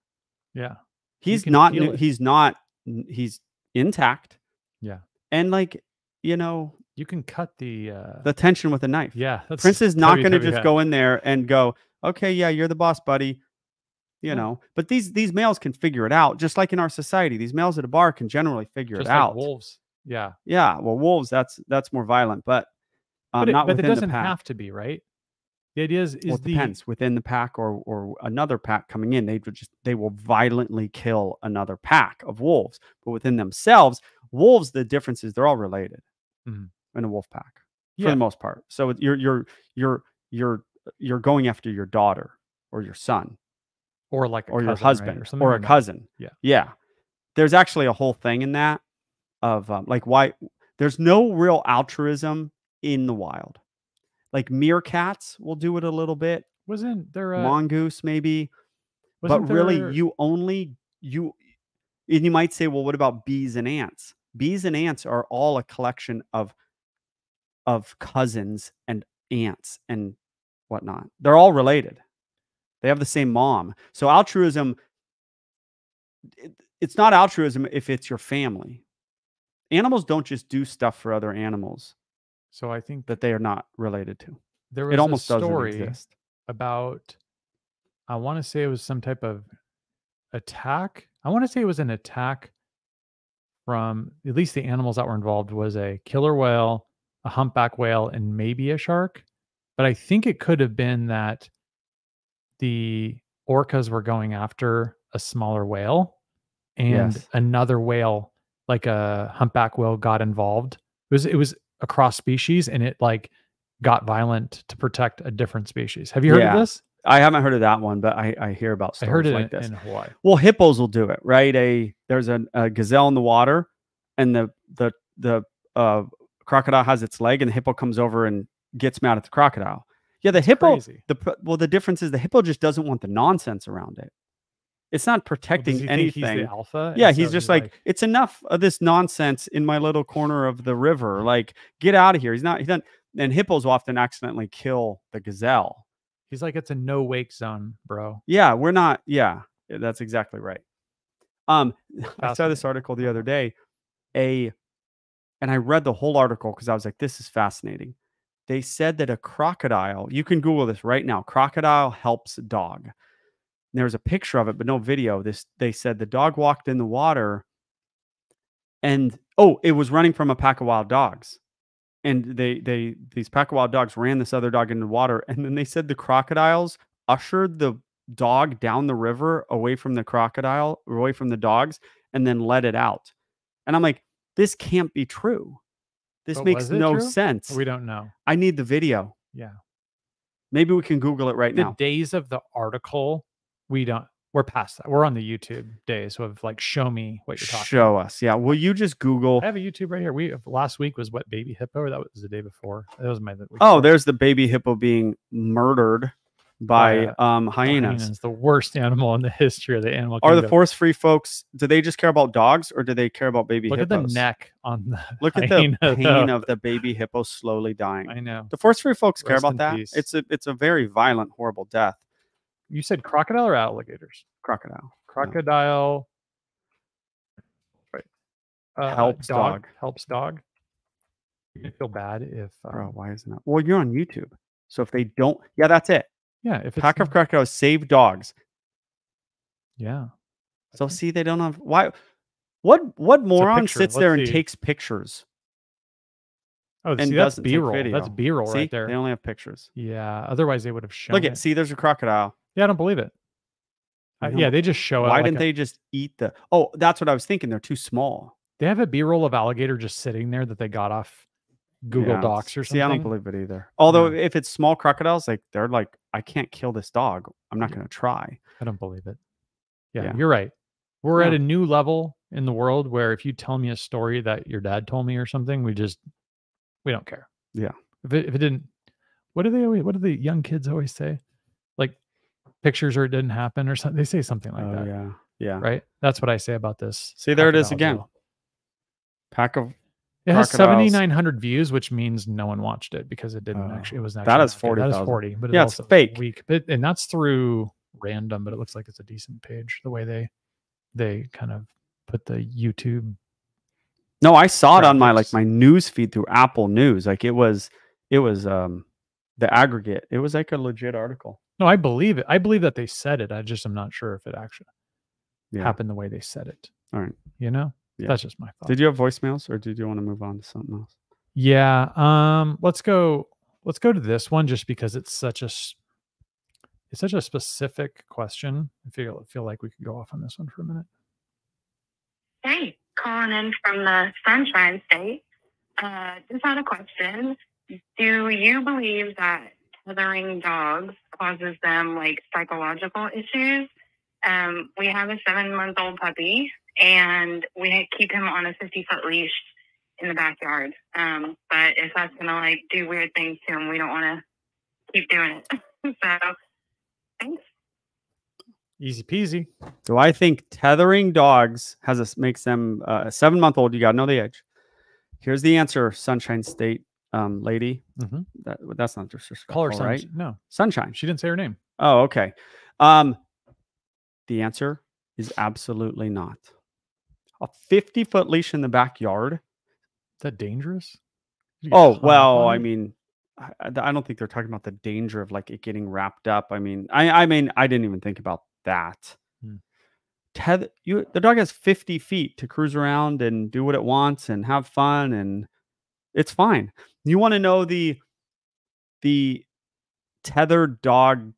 Yeah. He's not he's not he's intact. Yeah. And like, you know, you can cut the uh the tension with a knife. Yeah. Prince is not going to just go in there and go, "Okay, yeah, you're the boss, buddy." You yeah. know, but these these males can figure it out just like in our society. These males at a bar can generally figure just it like out. Wolves. Yeah. Yeah, well, wolves that's that's more violent, but um, but it, not but it doesn't have to be, right? The idea is, is well, it the depends within the pack or or another pack coming in. They just they will violently kill another pack of wolves, but within themselves, wolves. The difference is they're all related Mhm. In a wolf pack for Yeah. the most part. So you're you're you're you're you're going after your daughter or your son or like a or your cousin, right? husband something or a like cousin. Yeah. yeah. There's actually a whole thing in that of um, like why there's no real altruism in the wild. Like meerkats will do it a little bit, Wasn't there a mongoose maybe, but there, really you only you and you might say, well, what about bees and ants? Bees and ants are all a collection of of cousins and aunts and whatnot. They're all related. They have the same mom. So altruism, it- it's not altruism if it's your family. Animals don't just do stuff for other animals so I think that they are not related to. there was It almost a story about I want to say it was some type of attack. I want to say it was an attack from at least the animals that were involved was a killer whale, a humpback whale, and maybe a shark. But I think it could have been that the orcas were going after a smaller whale and Yes. another whale, like a humpback whale, got involved. It was it was a cross species and it like got violent to protect a different species. Have you heard Yeah. of this? I haven't heard of that one, but I, I hear about I heard it like in, this. in Hawaii. Well, hippos will do it, right? A there's a, a gazelle in the water, and the the the uh, crocodile has its leg, and the hippo comes over and gets mad at the crocodile. Yeah, the hippo. Crazy. The well, the difference is the hippo just doesn't want the nonsense around it. It's not Well, protecting he think anything. He's alpha. Yeah, he's so just like, it's enough of this nonsense in my little corner of the river. (laughs) Like, get out of here. He's not. He's not. And hippos will often accidentally kill the gazelle He's like, it's a no wake zone, bro. Yeah, we're not. Yeah, that's exactly right. Um, (laughs) I saw this article the other day, a, and I read the whole article because I was like, this is fascinating. They said that a crocodile, you can Google this right now. Crocodile helps dog. There was a picture of it, but no video. This they said the dog walked in the water, and oh, it was running from a pack of wild dogs. And they they these pack of wild dogs ran this other dog into the water, and then they said the crocodiles ushered the dog down the river away from the crocodile, away from the dogs, and then let it out. And I'm like, this can't be true. This But makes no true? sense. We don't know. I need the video. Yeah. Maybe we can Google it right The now. The days of the article, we don't. We're past that. We're on the YouTube days of like, show me what you're talking. Show us. Yeah. Will you just Google? I have a YouTube right here. We uh, last week was what baby hippo, or that was the day before. That was my. Oh, before. there's the baby hippo being murdered by By, um, hyenas. hyenas, the worst animal in the history of the animal. Are the kingdom. forest free folks? Do they just care about dogs, or do they care about baby Look at the neck on the. Look at the pain though. of the baby hippo slowly dying. I know. The forest free folks care about that. peace. It's a it's a very violent, horrible death. You said crocodile or alligators? Crocodile. Crocodile. Right. Uh, Helps dog. Helps dog. You feel bad if. Um, Bro, why isn't that? Well, you're on YouTube, so if they don't, yeah, that's it. Yeah. If it's. Pack of crocodiles save dogs. Yeah. So see, they don't have why. What what moron sits there Let's and see. takes pictures Oh, and see, that's B roll. That's? B roll right there. they only have pictures. Yeah. Otherwise, they would have shown. Look it. at see, there's a crocodile. Yeah, I don't believe it. I yeah, they just show it. Why like didn't a- they just eat the? Oh, that's what I was thinking. They're too small. They have a B roll of alligator just sitting there that they got off Google Yeah, Docs or something. See, I don't believe it either. Although No. if it's small crocodiles, like they're like, I can't kill this dog. I'm not Yeah. going to try. I don't believe it. Yeah, Yeah. you're right. We're at a new level in the world where if you tell me a story that your dad told me or something, we just we don't care. Yeah. If it, if it didn't, what do they always? What do the young kids always say? Like pictures or it didn't happen or something. They say something like oh that, yeah, yeah. right? That's what I say about this. See, there it is again. Pack of It has 7,900 views, which means no one watched it because it didn't Oh, actually. It was that actually is not. That is 40, but Yeah, it's it's fake. weak. But and that's through random, but it looks like it's a decent page. The way they they kind of put the YouTube. No, I saw it on my like my news feed through Apple News. Like it was, it was um the aggregate. It was like a legit article. No, I believe it. I believe that they said it. I just am not sure if it actually Yeah. happened the way they said it. All right. You know, Yeah. that's just my thought. Did you have voicemails or did you want to move on to something else? Yeah. Um. Let's go. Let's go to this one just because it's such a It's such a specific question. I feel feel like we could go off on this one for a minute. Hey, calling in from the Sunshine State. Uh, just had a question. Do you believe that tethering dogs causes them like psychological issues? Um, we have a seven month old puppy and we keep him on a 50 foot leash in the backyard. Um, but if that's going to like do weird things to him, we don't want to keep doing it. (laughs) so, thanks. Easy peasy. Do I think tethering dogs has a makes them uh, a seven month old? You got to know the age. Here's the answer, Sunshine State um, lady. Mhm. That, that's not disrespectful, Call her sun- right? No, Sunshine. she didn't say her name. Oh, okay. Um, the answer is absolutely not. A 50 foot leash in the backyard. Is that dangerous? Oh, well, I mean, I, I don't think they're talking about the danger of like it getting wrapped up. I mean, I, I mean, I didn't even think about that. Hmm. Tether, you, the dog has 50 feet to cruise around and do what it wants and have fun, and it's fine. You want to know the, the tethered dog.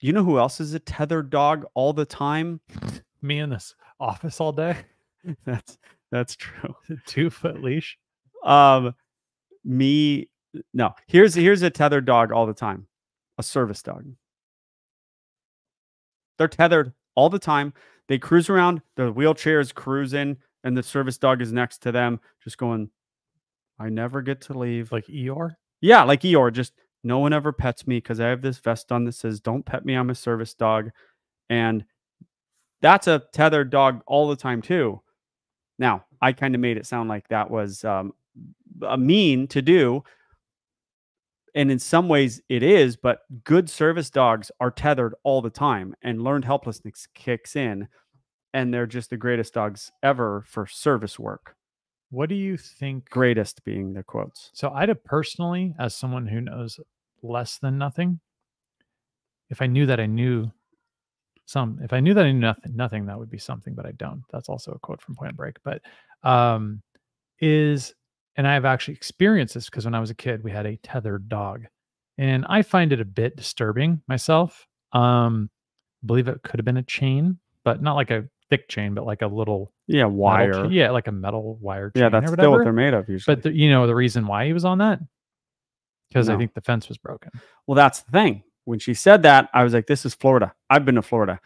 You know who else is a tethered dog all the time? (laughs) me in this office all day, (laughs) That's that's true. two foot leash. Um, me no. Here's here's a tethered dog all the time. A service dog. They're tethered all the time. They cruise around. The wheelchair is cruising, and the service dog is next to them, just going. I never get to leave. Like Eeyore. Yeah, like Eeyore, just no one ever pets me because I have this vest on that says "Don't pet me, I'm a service dog," and that's a tethered dog all the time too. Now, I kind of made it sound like that was um, a mean to do, and in some ways it is, but good service dogs are tethered all the time and learned helplessness kicks in and they're just the greatest dogs ever for service work. What do you think? Greatest being the quotes. So I'd have personally, as someone who knows less than nothing, if I knew that I knew some, if I knew that I knew nothing, nothing, that would be something, but I don't. That's also a quote from Point Break. But um, is and I have actually experienced this because when I was a kid, we had a tethered dog, and I find it a bit disturbing myself. Um, I believe it could have been a chain, but not like a thick chain, but like a little Yeah, wire. yeah, like a metal wire. Yeah, that's still what they're made of usually. But the, you know the reason why he was on that? Because I think the fence was broken. Well, that's the thing. When she said that, I was like, this is Florida. I've been to Florida.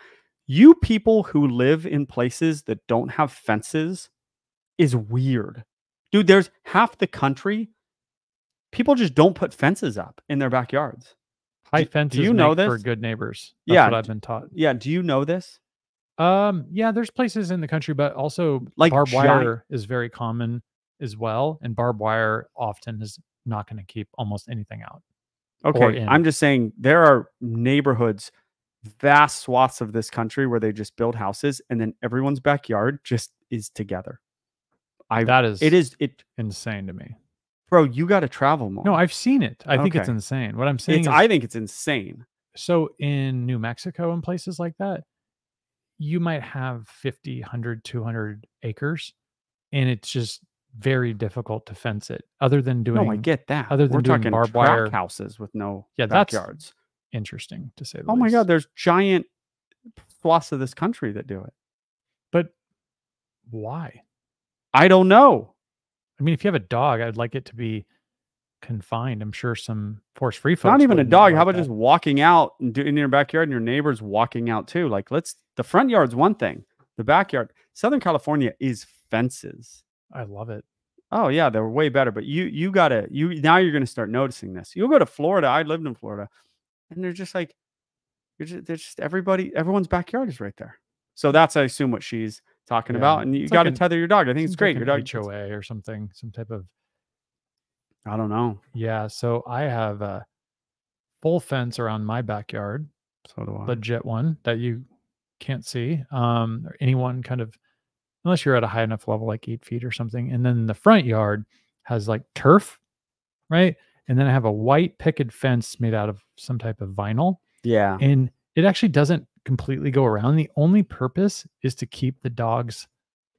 You people who live in places that don't have fences is weird. Dude, there's half the country. People just don't put fences up in their backyards. High do fences you know make for good neighbors. That's Yeah, what I've been taught. Yeah. Do you know this? Um, yeah, there's places in the country, but also Like barbed giant- wire is very common as well. And barbed wire often is not going to keep almost anything out. Okay. I'm just saying there are neighborhoods, vast swaths of this country where they just build houses and then everyone's backyard just is together. I That is it is it insane to me. bro, you got to travel more. No, I've seen it. I think it's insane. What I'm saying is I think it's insane. so in New Mexico and places like that, you might have 50, 100, 200 acres, and it's just very difficult to fence it other than doing No, I get that. other than We're doing talking barbed wire- houses with no Yeah, that's- interesting to say the Oh my god, there's giant swaths of this country that do it. But why? I don't know. I mean, if you have a dog, I'd like it to be confined. I'm sure some force free It's not even a dog. like How about that. just walking out and do, in your backyard and your neighbors walking out too? Like, let's. The front yard's one thing. The backyard, Southern California is fences. I love it. Oh yeah, they're way better. But you you gotta you now you're gonna start noticing this. You'll go to Florida. I lived in Florida, and they're just like, you're just they're just everybody everyone's backyard is right there. So that's I assume what she's talking Yeah, about. And you got like to an- tether your dog. I think it's great. like your dog. HOA or something, some type of I don't know. yeah. So I have a full fence around my backyard, So do I. legit one that you can't see. Um, or anyone kind of unless you're at a high enough level, like eight feet or something. And then the front yard has like turf, right? And then I have a white picket fence made out of some type of vinyl. yeah. and it actually doesn't completely go around. The only purpose is to keep the dogs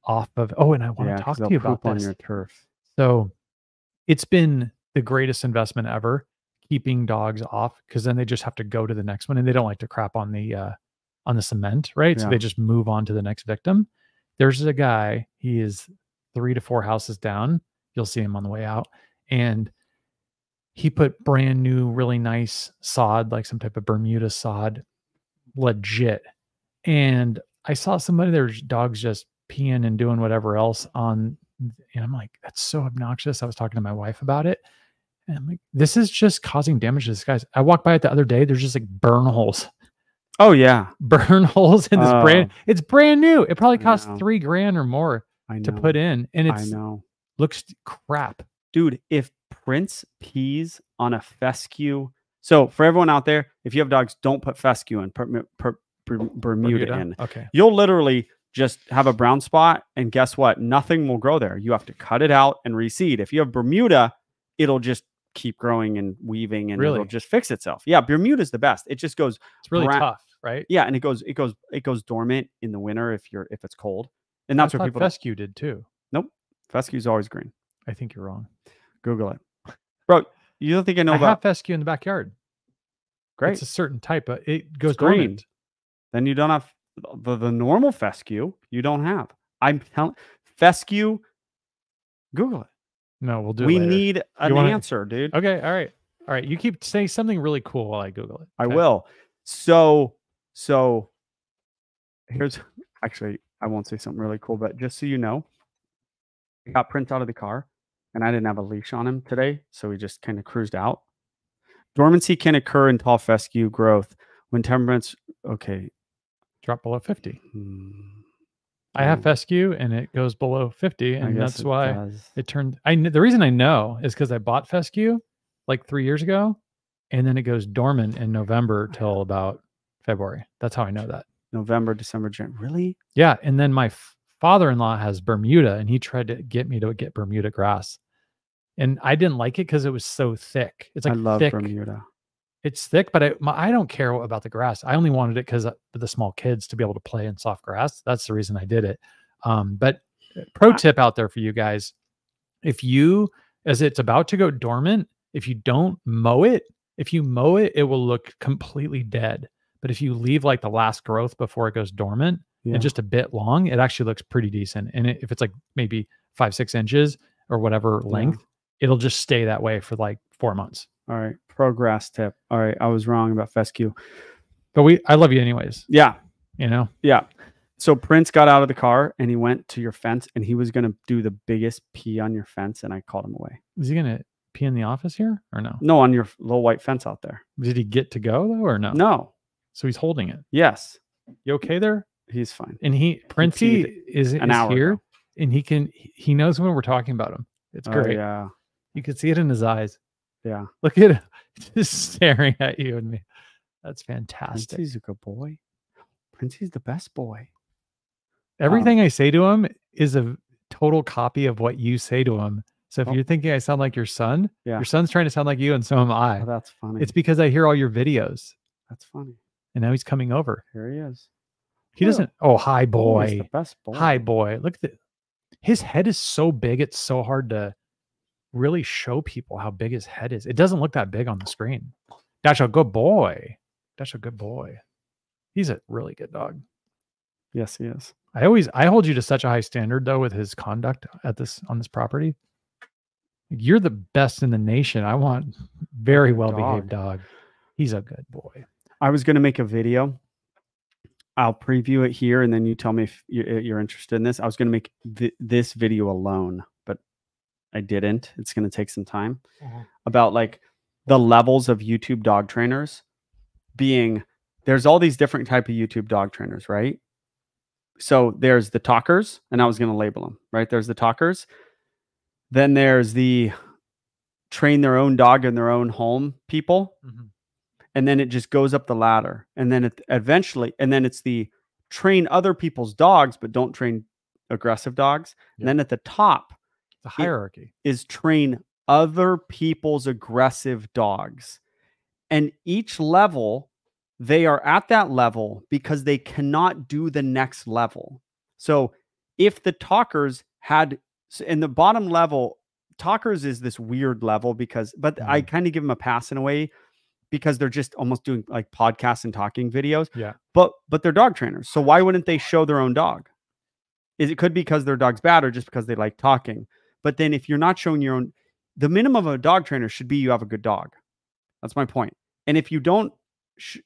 off of. Oh, and I want yeah, to talk to you about poop on this. your turf. So, it's been the greatest investment ever keeping dogs off because then they just have to go to the next one and they don't like to crap on the uh on the cement, right? So they just move on to the next victim. There's a guy, he is 3 to 4 houses down. You'll see him on the way out and he put brand new really nice sod like some type of Bermuda sod legit. And I saw somebody there's dogs just peeing and doing whatever else on and I'm like that's so obnoxious. I was talking to my wife about it. And I'm like, this is just causing damage to this guy's. I walked by it the other day. There's just like burn holes, Oh yeah, (laughs) burn holes in this brand. Oh. It's brand new. It probably I cost three grand or more to put in, and I know, looks crap. dude. If Prince pees on a fescue, so for everyone out there, if you have dogs, don't put fescue in. Put Ber- Ber- Ber- Bermuda, in. Okay. You'll literally just have a brown spot, and guess what? Nothing will grow there. You have to cut it out and reseed. If you have Bermuda, it'll just keep growing and weaving, and Really? it'll just fix itself. Yeah, Bermuda's the best. It just goes It's really tough, right? Yeah, and it goes it goes it goes dormant in the winter if you're if it's cold, and that's I what people. fescue did too. Nope. Fescue's always green. I think you're wrong. Google it, bro. You don't think I know I about? have fescue in the backyard. Great. It's a certain type, but it goes green. dormant. then you don't have the, the normal fescue. You don't have. I'm telling fescue. Google it. No, we'll do. it we need an wanna- answer, dude. Okay. All right. All right. You keep saying something really cool while I Google it. I will. So so here's actually I won't say something really cool, but just so you know, I got Prince out of the car and I didn't have a leash on him today, so he just kind of cruised out. Dormancy can occur in tall fescue growth when temperaments okay. Drop below 50. hmm, I have fescue and it goes below 50. And that's why does. it turned. I The reason I know is because I bought fescue like three years ago, and then it goes dormant in November oh, till about February. That's how I know that. November, December, January. Really? Yeah, and then my f- father-in-law has Bermuda, and he tried to get me to get Bermuda grass, and I didn't like it because it was so thick. It's like I love thick. Bermuda. It's thick, but I my, I don't care about the grass. I only wanted it because the small kids to be able to play in soft grass. That's the reason I did it. Um, but uh, pro tip out there for you guys: if you, as it's about to go dormant, if you don't mow it, if you mow it, it will look completely dead. But if you leave like the last growth before it goes dormant Yeah. and just a bit long, it actually looks pretty decent. And it, if it's like maybe five, six inches or whatever Yeah. length, it'll just stay that way for like four months. All right. progress tip. All right. I was wrong about fescue. But we, I love you anyways. Yeah. You know, Yeah. So Prince got out of the car and he went to your fence and he was going to do the biggest pee on your fence and I called him away. is he gonna pee in the office here or no? No, on your little white fence out there. Did he get to go though or no? No. So he's holding it. Yes. You okay there? He's fine. And he Princey is, an is hour here ago. and he can he knows when we're talking about him. It's Oh, great. yeah. You can see it in his eyes. Yeah. Look at him (laughs) just staring at you and me. That's fantastic. He's a good boy. Princey's the best boy. Um, Everything I say to him is a total copy of what you say to him. So if Oh. you're thinking I sound like your son, Yeah. your son's trying to sound like you, and so am oh, I. Oh, that's funny. It's because I hear all your videos, that's funny. and now he's coming over. Here he is. He doesn't. Oh, hi, Oh, he's boy. the best boy. Hi, boy. Look at the, his head is so big. It's so hard to really show people how big his head is. It doesn't look that big on the screen. That's a good boy. That's a good boy. He's a really good dog. Yes, he is. I always I hold you to such a high standard though with his conduct at this on this property. You're the best in the nation. I want very well behaved dog. He's a good boy. I was going to make a video. I'll preview it here, and then you tell me if you're, interested in this. I was going to make th- this video alone, I didn't. It's going to take some time about like the levels of YouTube dog trainers being there's all these different type of YouTube dog trainers, right? So there's the talkers, and I was going to label them, right? There's the talkers. Then there's the train their own dog in their own home people Mhm. and then it just goes up the ladder and then it eventually and then it's the train other people's dogs but don't train aggressive dogs Yeah. and then at the top The hierarchy. is train other people's aggressive dogs and each level they are at that level because they cannot do the next level so if the talkers had in the bottom level talkers is this weird level because but i Mhm. kind of give them a pass in a way because they're just almost doing like podcasts and talking videos Yeah. but but they're dog trainers so why wouldn't they show their own dog is it could be because their dog's bad or just because they like talking but then if you're not showing your own the minimum of a dog trainer should be you have a good dog that's my point. and if you don't sh-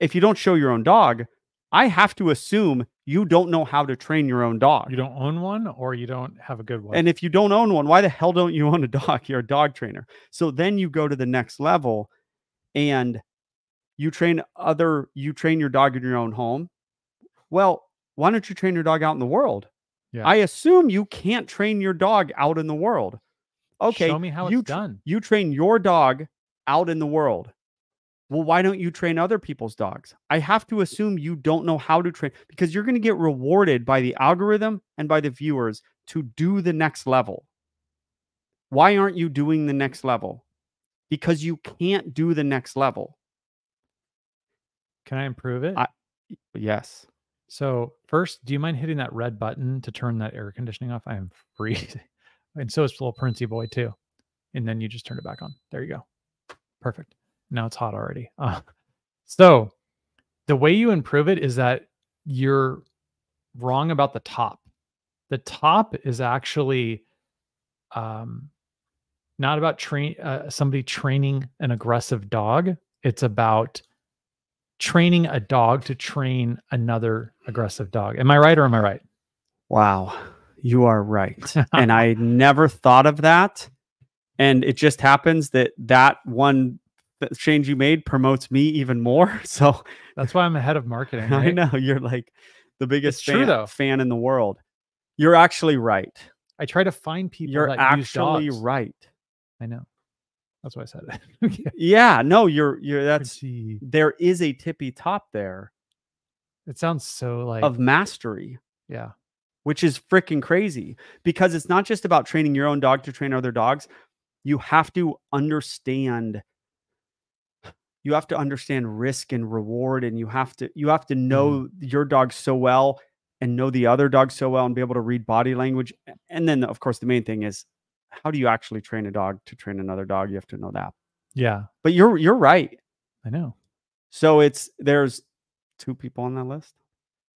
if you don't show your own dog i have to assume you don't know how to train your own dog You don't own one or you don't have a good one. and if you don't own one, why the hell don't you own a (laughs) dog? You're a dog trainer. So then you go to the next level and you train other, you train your dog in your own home. Well, why don't you train your dog out in the world? Yeah. I assume you can't train your dog out in the world. Okay. show me how you it's done. You train your dog out in the world. Well, why don't you train other people's dogs? I have to assume you don't know how to train because you're going to get rewarded by the algorithm and by the viewers to do the next level. Why aren't you doing the next level? Because you can't do the next level. Can I improve it? I- Yes. So first, do you mind hitting that red button to turn that air conditioning off? I am freezing. (laughs) and so is little Princey boy too. And then you just turn it back on. There you go. Perfect. Now it's hot already. Uh, so the way you improve it is that you're wrong about the top. The top is actually um, not about train uh, somebody training an aggressive dog. It's about training a dog to train another aggressive dog. Am I right or am I right? Wow. You are right. and I (laughs) never thought of that. And it just happens that that one change you made promotes me even more. (laughs) So That's why I'm ahead of marketing. (laughs) I know you're like the biggest true, fan, though. fan in the world. You're actually right. I try to find people You're actually right. I know. That's why I said it. (laughs) Yeah, Yeah, no, you're you're that's there is a tippy top there It sounds so like of mastery, yeah. which is freaking crazy because it's not just about training your own dog to train other dogs. You have to understand you have to understand risk and reward and you have to you have to mm-hmm. know your dog so well and know the other dog so well and be able to read body language and then of course the main thing is how do you actually train a dog to train another dog you have to know that Yeah, but you're you're right I know. so it's there's two people on that list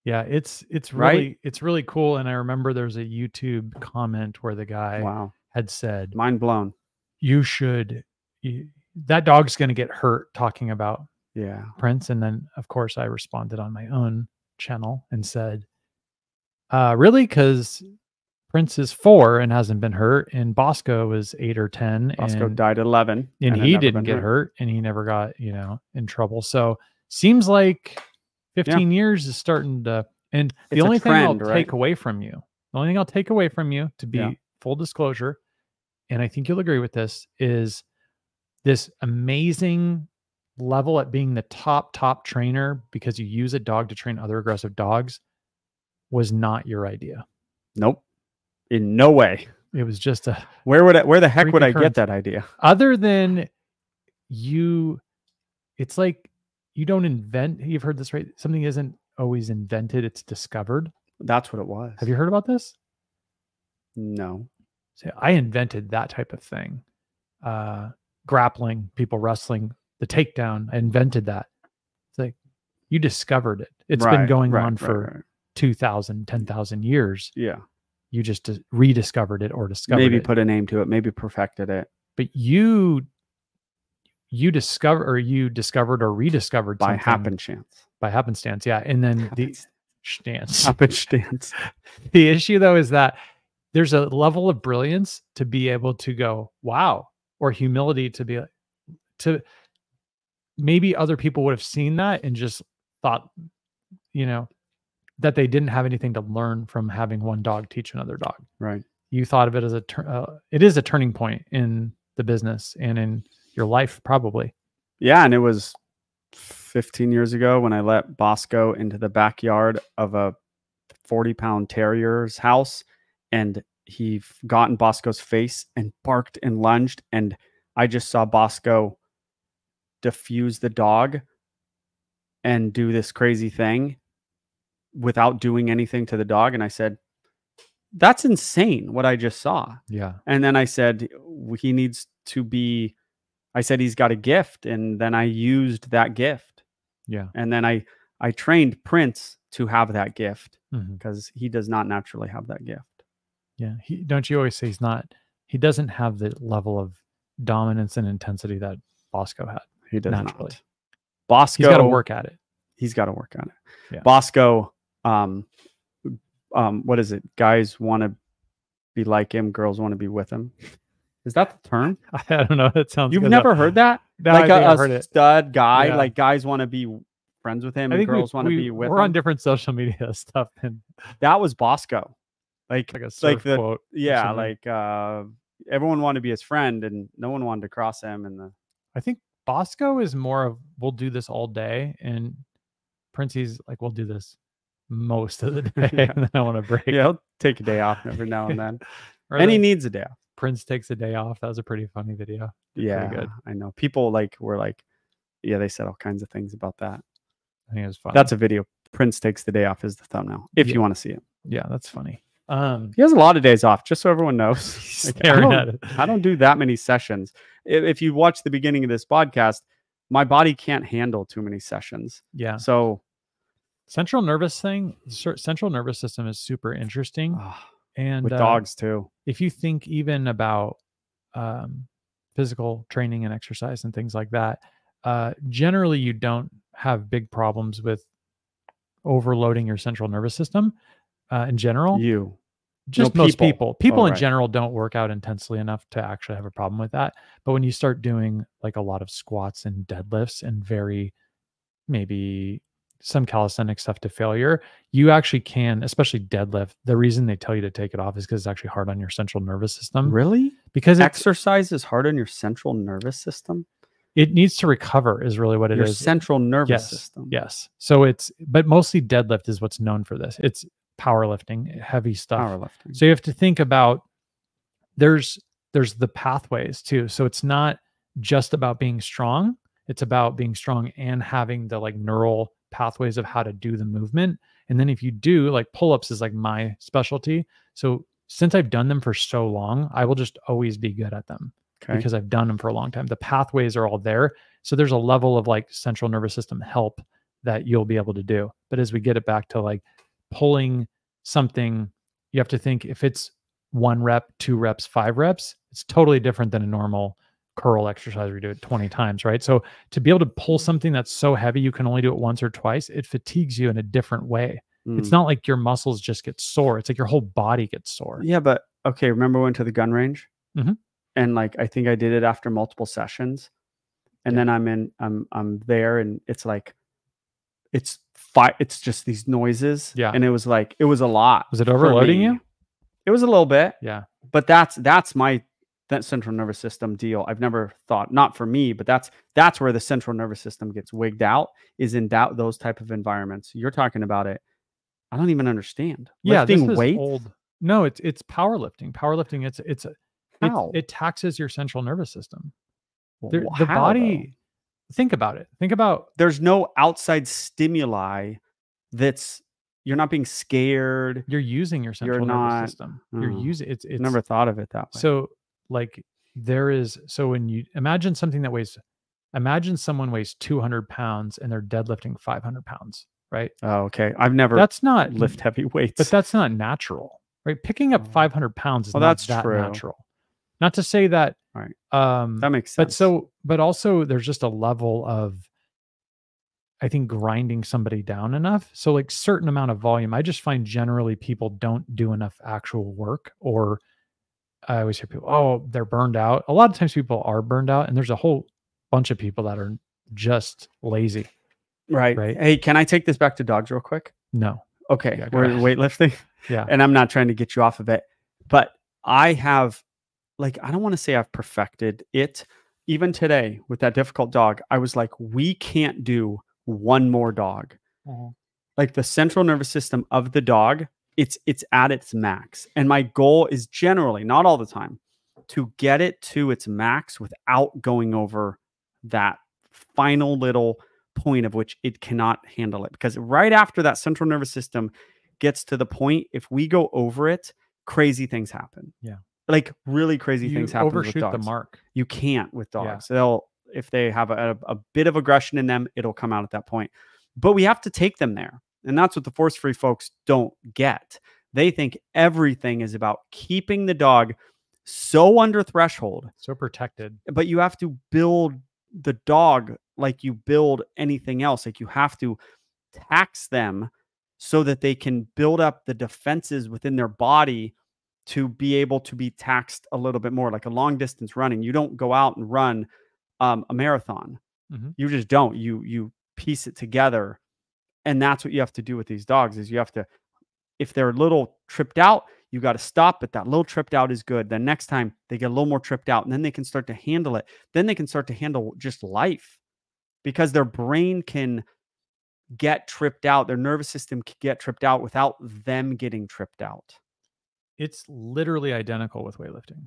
Yeah, it's it's Right? really it's really cool. And I remember there's a YouTube comment where the guy wow had said, mind blown "You should you, that dog's going to get hurt." Talking about yeah Prince, and then of course I responded on my own channel and said, uh, "Really? Because Prince is four and hasn't been hurt, and Bosco was eight or ten, Bosco and, died at 11 and had he didn't get hurt. and he never got you know in trouble. So seems like 15 years is starting to. And the It's only thing trend, I'll right? take away from you, the only thing I'll take away from you, to be Yeah. full disclosure, and I think you'll agree with this, is this amazing level at being the top top trainer because you use a dog to train other aggressive dogs was not your idea. nope in no way. It was just a where would I, where the heck would i get that idea? Other than you it's like you don't invent you've heard this right? Something isn't always invented it's discovered. That's what it was. Have you heard about this? No. So i invented that type of thing. Uh grappling people wrestling the takedown i invented that. It's like you discovered it. It's been going right, on right, for right. 2000 10000 years. Yeah you just rediscovered it or discovered it. maybe it put a name to it maybe perfected it but you you discover or you discovered or rediscovered by happenstance by happenstance yeah and then the Happenstance. stance happenstance (laughs) the issue though is that there's a level of brilliance to be able to go wow or humility to be to maybe other people would have seen that and just thought you know that they didn't have anything to learn from having one dog teach another dog. Right. You thought of it as a tur- uh, it is a turning point in the business and in your life probably. Yeah and it was 15 years ago when i let bosco into the backyard of a 40 pound terrier's house and he got in bosco's face and barked and lunged and i just saw bosco diffuse the dog and do this crazy thing without doing anything to the dog and i said that's insane what i just saw yeah and then I said he needs to be I said he's got a gift and then I used that gift. yeah And then I I trained Prince to have that gift mm-hmm. because he does not naturally have that gift. Yeah. He don't you always say he's not he doesn't have the level of dominance and intensity that Bosco had. He does Naturally. not. Bosco He's got to work at it. He's got to work on it. Yeah. Bosco um um what is it? Guys want to be like him, girls want to be with him. Is that the term? (laughs) I don't know. That sounds You've never heard that? No, like think a, a stud guy, Yeah. like guys want to be friends with him I and girls want to be with him. we're him. on different social media (laughs) stuff and that was Bosco. Like, like like the quote. yeah, like uh everyone wanted to be his friend and no one wanted to cross him and the I think Bosco is more of we'll do this all day and Princey's like we'll do this most of the (laughs) day Yeah. and then I want to break. yeah, he'll take a day off every now and then. (laughs) And he needs a day off. Prince takes a day off. That was a pretty funny video. Did Yeah, good. I know. People like were like, yeah, they said all kinds of things about that. I think it was fun. That's a video. Prince takes the day off is the thumbnail. If Yeah. you want to see it, yeah, that's funny. Um he has a lot of days off. Just so everyone knows, (laughs) Like, I, don't. I don't do that many sessions. If, if you watch the beginning of this podcast, my body can't handle too many sessions. Yeah. So Central nervous thing, central nervous system is super interesting. ah, And with uh, dogs too. if you think even about um, physical training and exercise and things like that, uh, generally you don't have big problems with overloading your central nervous system uh, in general. You Just no, most people. people. People Oh, in right. general don't work out intensely enough to actually have a problem with that. But when you start doing like a lot of squats and deadlifts and very maybe some calisthenic stuff to failure, you actually can, especially deadlift. The reason they tell you to take it off is because it's actually hard on your central nervous system. really? because Exercise is hard on your central nervous system. it needs to recover is really what it your is. central nervous Yes, system. Yes. So it's but mostly deadlift is what's known for this. It's powerlifting, heavy stuff. Powerlifting. So you have to think about there's there's the pathways too. So it's not just about being strong. It's about being strong and having the like neural pathways of how to do the movement. And then if you do like pull-ups is like my specialty. So since I've done them for so long, I will just always be good at them okay. because I've done them for a long time. The pathways are all there. So there's a level of like central nervous system help that you'll be able to do. But as we get it back to like pulling something, you have to think if it's one rep, two reps, five reps, it's totally different than a normal curl exercise where you do it 20 times, right? So to be able to pull something that's so heavy you can only do it once or twice, it fatigues you in a different way. It's Mm. not like your muscles just get sore. It's like your whole body gets sore. Yeah, but okay. Remember, when to the gun range, Mhm. and like I think I did it after multiple sessions, and Yeah. then I'm in, I'm I'm there, and it's like, it's fi- It's just these noises. Yeah. and it was like it was a lot. Was it overloading you? It was a little bit. Yeah. but that's that's my that central nervous system deal. I've never thought not for me, but that's that's where the central nervous system gets wigged out is in doubt those type of environments. You're talking about it. I don't even understand. yeah, Lifting this is weights. old. No, it's it's powerlifting. Powerlifting. It's it's a, How? it, it taxes your central nervous system. There- the how, though? body. Think about it. Think about There's no outside stimuli that's you're not being scared. you're using your central You're nervous not- system. You're oh, using it's it's Never thought of it that way. so like there is so when you imagine something that weighs imagine someone weighs 200 pounds and they're deadlifting 500 pounds, right? oh, okay. I've never That's not lift heavy weights. but that's not natural right picking up Oh. 500 pounds is Well, not that's that true. natural not to say that Right. um that makes sense. but so but also there's just a level of i think grinding somebody down enough so like certain amount of volume i just find generally people don't do enough actual work or i always hear people oh they're burned out a lot of times people are burned out and there's a whole bunch of people that are just lazy right. right. Hey, can I take this back to dogs real quick? no Okay. Yeah, we're weightlifting. yeah and I'm not trying to get you off of it, but I have, like, I don't want to say I've perfected it. Even today with that difficult dog, I was like, we can't do one more dog. Mm-hmm. Like the central nervous system of the dog, it's it's at its max, and my goal is generally not all the time to get it to its max without going over that final little point of which it cannot handle it. Because right after that central nervous system gets to the point, if we go over it, crazy things happen. Yeah. Like really crazy you things happen with overshoot the mark You can't with Yeah. dogs. They'll if they have a, a bit of aggression in them, it'll come out at that point. But we have to take them there. And that's what the force free folks don't get. They think everything is about keeping the dog so under threshold so protected but you have to build the dog like you build anything else. Like you have to tax them so that they can build up the defenses within their body to be able to be taxed a little bit more. Like a long distance running, you don't go out and run um, a marathon. Mhm. You just don't. You you piece it together, and that's what you have to do with these dogs. Is you have to, if they're a little tripped out, you got to stop. But that little tripped out is good. Then next time they get a little more tripped out, and then they can start to handle it. Then they can start to handle just life, because their brain can get tripped out. Their nervous system can get tripped out without them getting tripped out. it's literally identical with weightlifting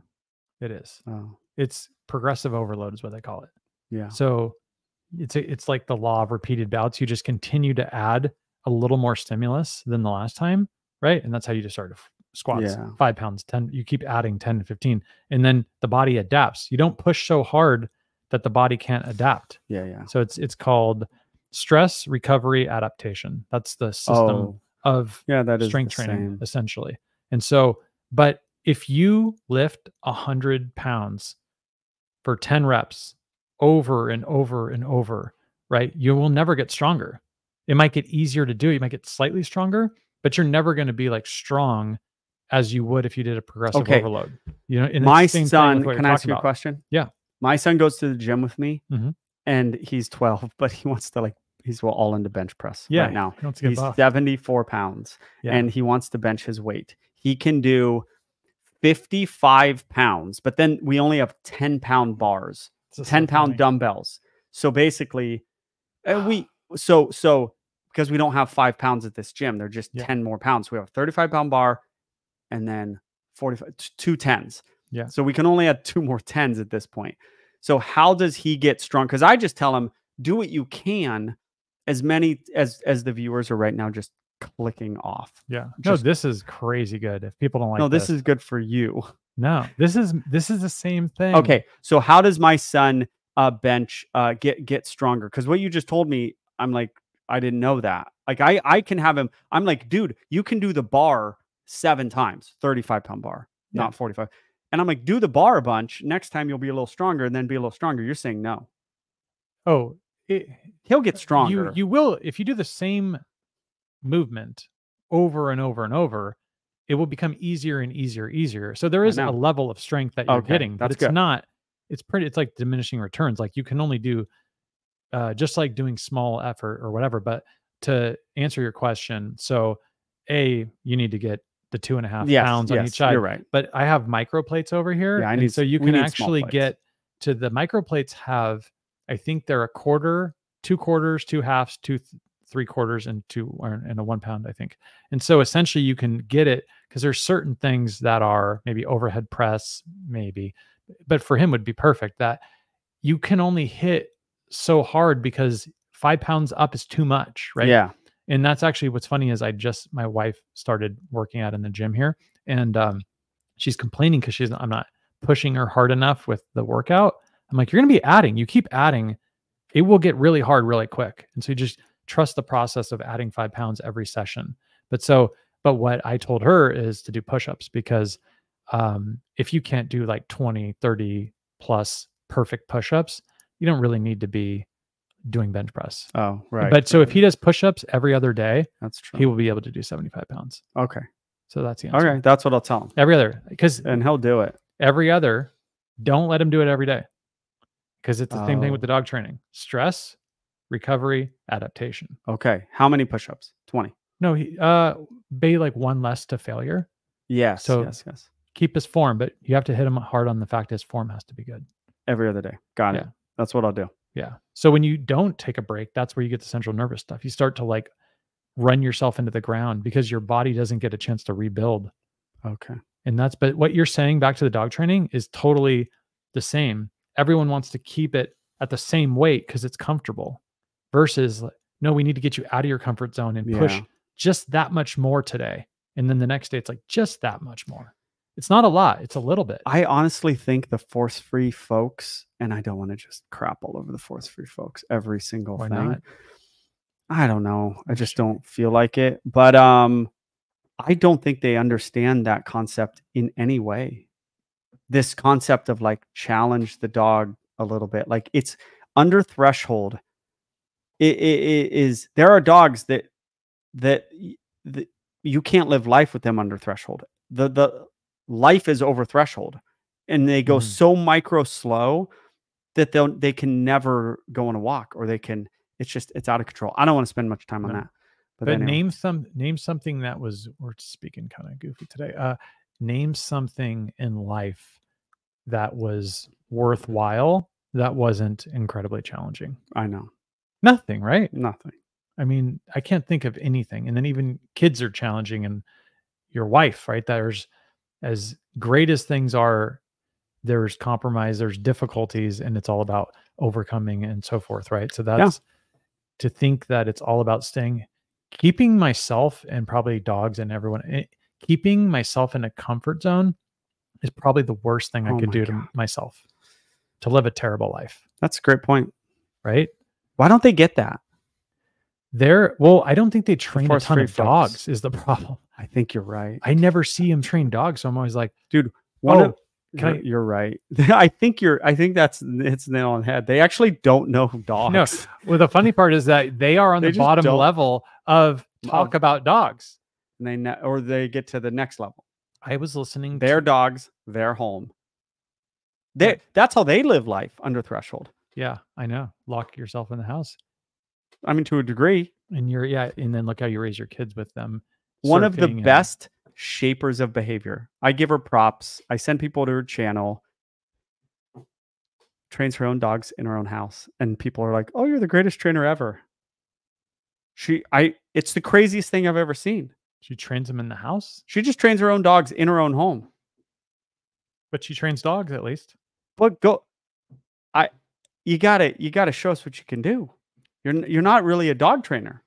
it is Oh, it's progressive overload is what they call it yeah. So it's a, it's like the law of repeated bouts. You just continue to add a little more stimulus than the last time, right? And that's how you just start squats Yeah. five pounds, ten. You keep adding ten to fifteen, and then the body adapts. You don't push so hard that the body can't adapt. Yeah, yeah. So it's it's called stress recovery adaptation. That's the system Oh, of yeah, that strength training same. essentially. And so, but if you lift a hundred pounds for 10 reps over and over and over, right? You will never get stronger. It might get easier to do. You might get slightly stronger, but you're never going to be like strong as you would if you did a progressive Okay. overload. You know, and My son, can I ask you a about. question? Yeah. My son goes to the gym with me Mhm. and he's 12, (laughs) but he wants to like, he's well all into bench press Yeah, right now. He wants to get He's buff. 74 pounds Yeah. and he wants to bench his weight. He can do 55 pounds, but then we only have 10 pound bars, It's just so 10 pound funny. dumbbells. So basically, uh, we (sighs) so so because we don't have five pounds at this gym, they're just Yeah. 10 more pounds. We have a 35 pound bar and then 45 t- two tens. Yeah. So we can only add two more tens at this point. So how does he get strong? Because I just tell him, do what you can, as many as as the viewers are right now just clicking off. Yeah. No, this is crazy good. If people don't like no, this is good for you. No, this is this is the same thing. Okay, so how does my son uh bench uh get get stronger? Because what you just told me, I'm like, I didn't know that. Like I I can have him. I'm like, dude, you can do the bar seven times, 35 pound bar, Yeah. not 45. And I'm like, do the bar a bunch. Next time you'll be a little stronger, and then be a little stronger. You're saying no. Oh, it, He'll get stronger. You you will if you do the same movement over and over and over, it will become easier and easier, easier. So there is a level of strength that you're Okay, getting, but it's good. not. It's pretty. It's like diminishing returns. Like you can only do, uh, just like doing small effort or whatever. But to answer your question, so a you need to get the two and a half yes, pounds on yes, each side. You're right. But I have micro plates over here, Yeah, I and need so you can actually get to the micro plates have. I think they're a quarter, two quarters, two halves, two th- three quarters, and two and a one pound. I think, and so essentially you can get it because there's certain things that are maybe overhead press, maybe, but for him would be perfect that you can only hit so hard because five pounds up is too much, right? Yeah. and that's actually what's funny is I just my wife started working out in the gym here, and um, she's complaining because she's I'm not pushing her hard enough with the workout. I'm like, you're gonna be adding. You keep adding, it will get really hard really quick. And so you just trust the process of adding five pounds every session. But so, but what I told her is to do push-ups because um, if you can't do like 20, 30 plus perfect push-ups, you don't really need to be doing bench press. Oh, right. But so if he does push-ups every other day, that's true. he will be able to do 75 pounds. okay. So that's the answer. Okay. That's what I'll tell him, Every other, because and he'll do it. every other, don't let him do it every day. Because it's the same thing with Oh. the dog training. Stress, recovery, adaptation. Okay. How many push-ups? 20. No, he uh be like one less to failure. Yes. So- yes. Yes. Keep his form, but you have to hit him hard on the fact his form has to be good. Every other day. Got it. That's what I'll do. Yeah. So when you don't take a break, that's where you get the central nervous stuff. You start to like run yourself into the ground because your body doesn't get a chance to rebuild. Okay. And that's but what you're saying back to the dog training is totally the same. Everyone wants to keep it at the same weight because it's comfortable versus no, we need to get you out of your comfort zone and push Yeah. Just that much more today. And then the next day it's like just that much more. It's not a lot, it's a little bit. I honestly think the force free folks, and I don't want to just crap all over the force free folks every single Why thing. not? I don't know. I just don't feel like it. But um I don't think they understand that concept in any way. This concept of like challenge the dog a little bit. Like it's under threshold. It, it, it is there are dogs that that, that you can't live life with them under threshold. The the life is over threshold and they go Mhm. so micro slow that they'll they can never go on a walk or they can it's just it's out of control. I don't want to spend much time on No. that. But, anyway. name some name something that was we're speaking kind of goofy today. Uh name something in life that was worthwhile that wasn't incredibly challenging. I know Nothing, right? nothing. I mean, I can't think of anything. And then even kids are challenging and your wife, right? There's as great as things are, there's compromise, there's difficulties, and it's all about overcoming and so forth, right? So that's to think that it's all about staying, keeping myself and probably dogs and everyone, eh, keeping myself in a comfort zone is probably the worst thing I Oh could my do to myself to live a terrible life, That's a great point. right? Why don't they get that? They're well, I don't think they train a ton of folks. dogs, is the problem. (laughs) I think you're right. I never see him train dogs. So I'm always like, One oh, of, I- you're right. (laughs) I think you're. I think that's it's nail on the head. They actually don't know (laughs) dogs. No. Well, the funny part is that they are on They the bottom don't- level of talk about dogs. and they ne- or they get to the next level. I was listening Their to, dogs, their home. They that's how they live life under threshold. yeah, I know. Lock yourself in the house. I mean, to a degree. And you're yeah, and then look how you raise your kids with them. One of the and- best shapers of behavior. I give her props. I send people to her channel. Trains her own dogs in her own house, and people are like, "Oh, you're the greatest trainer ever." She, I, it's the craziest thing I've ever seen. She trains them in the house, She just trains her own dogs in her own home. but she trains dogs at least. But go, I, you gotta, you gotta show us what you can do. You're, you're not really a dog trainer.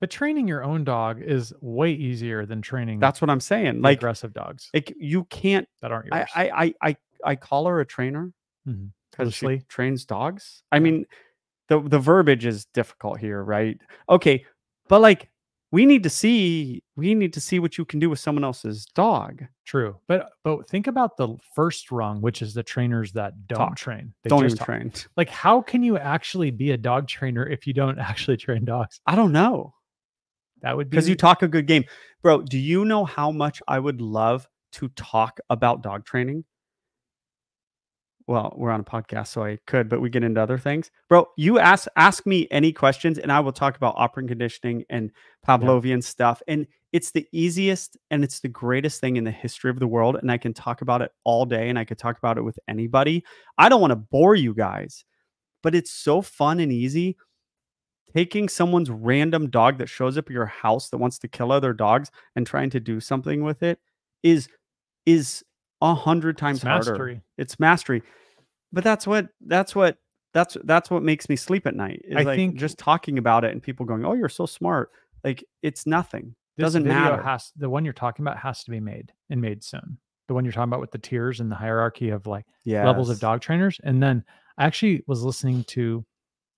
But training your own dog is way easier than training That's what I'm saying. Like, aggressive dogs like you can't. that aren't I, yours. I, I, I, I call her a trainer mm-hmm. because she trains dogs. I mean, the the verbiage is difficult here, right? Okay, but like we need to see we need to see what you can do with someone else's dog. True, but but think about the first rung, which is the trainers that don't Talk. train. They Don't just even talk. train. Like, how can you actually be a dog trainer if you don't (laughs) actually train dogs? I don't know That would be because you talk a good game, bro. Do you know how much I would love to talk about dog training? Well, we're on a podcast, so I could, but we get into other things, bro. You ask ask me any questions, and I will talk about operant conditioning and Pavlovian stuff. And it's the easiest and it's the greatest thing in the history of the world. And I can talk about it all day, and I could talk about it with anybody. I don't want to bore you guys, but it's so fun and easy. Taking someone's random dog that shows up at your house that wants to kill other dogs and trying to do something with it is is a hundred times it's harder mastery. it's mastery but that's what that's what that's that's what makes me sleep at night I like think- just talking about it and people going oh you're so smart like it's nothing doesn't matter Has the one you're talking about has to be made and made soon. The one you're talking about with the tiers and the hierarchy of like yeah levels of dog trainers. And then I actually was listening to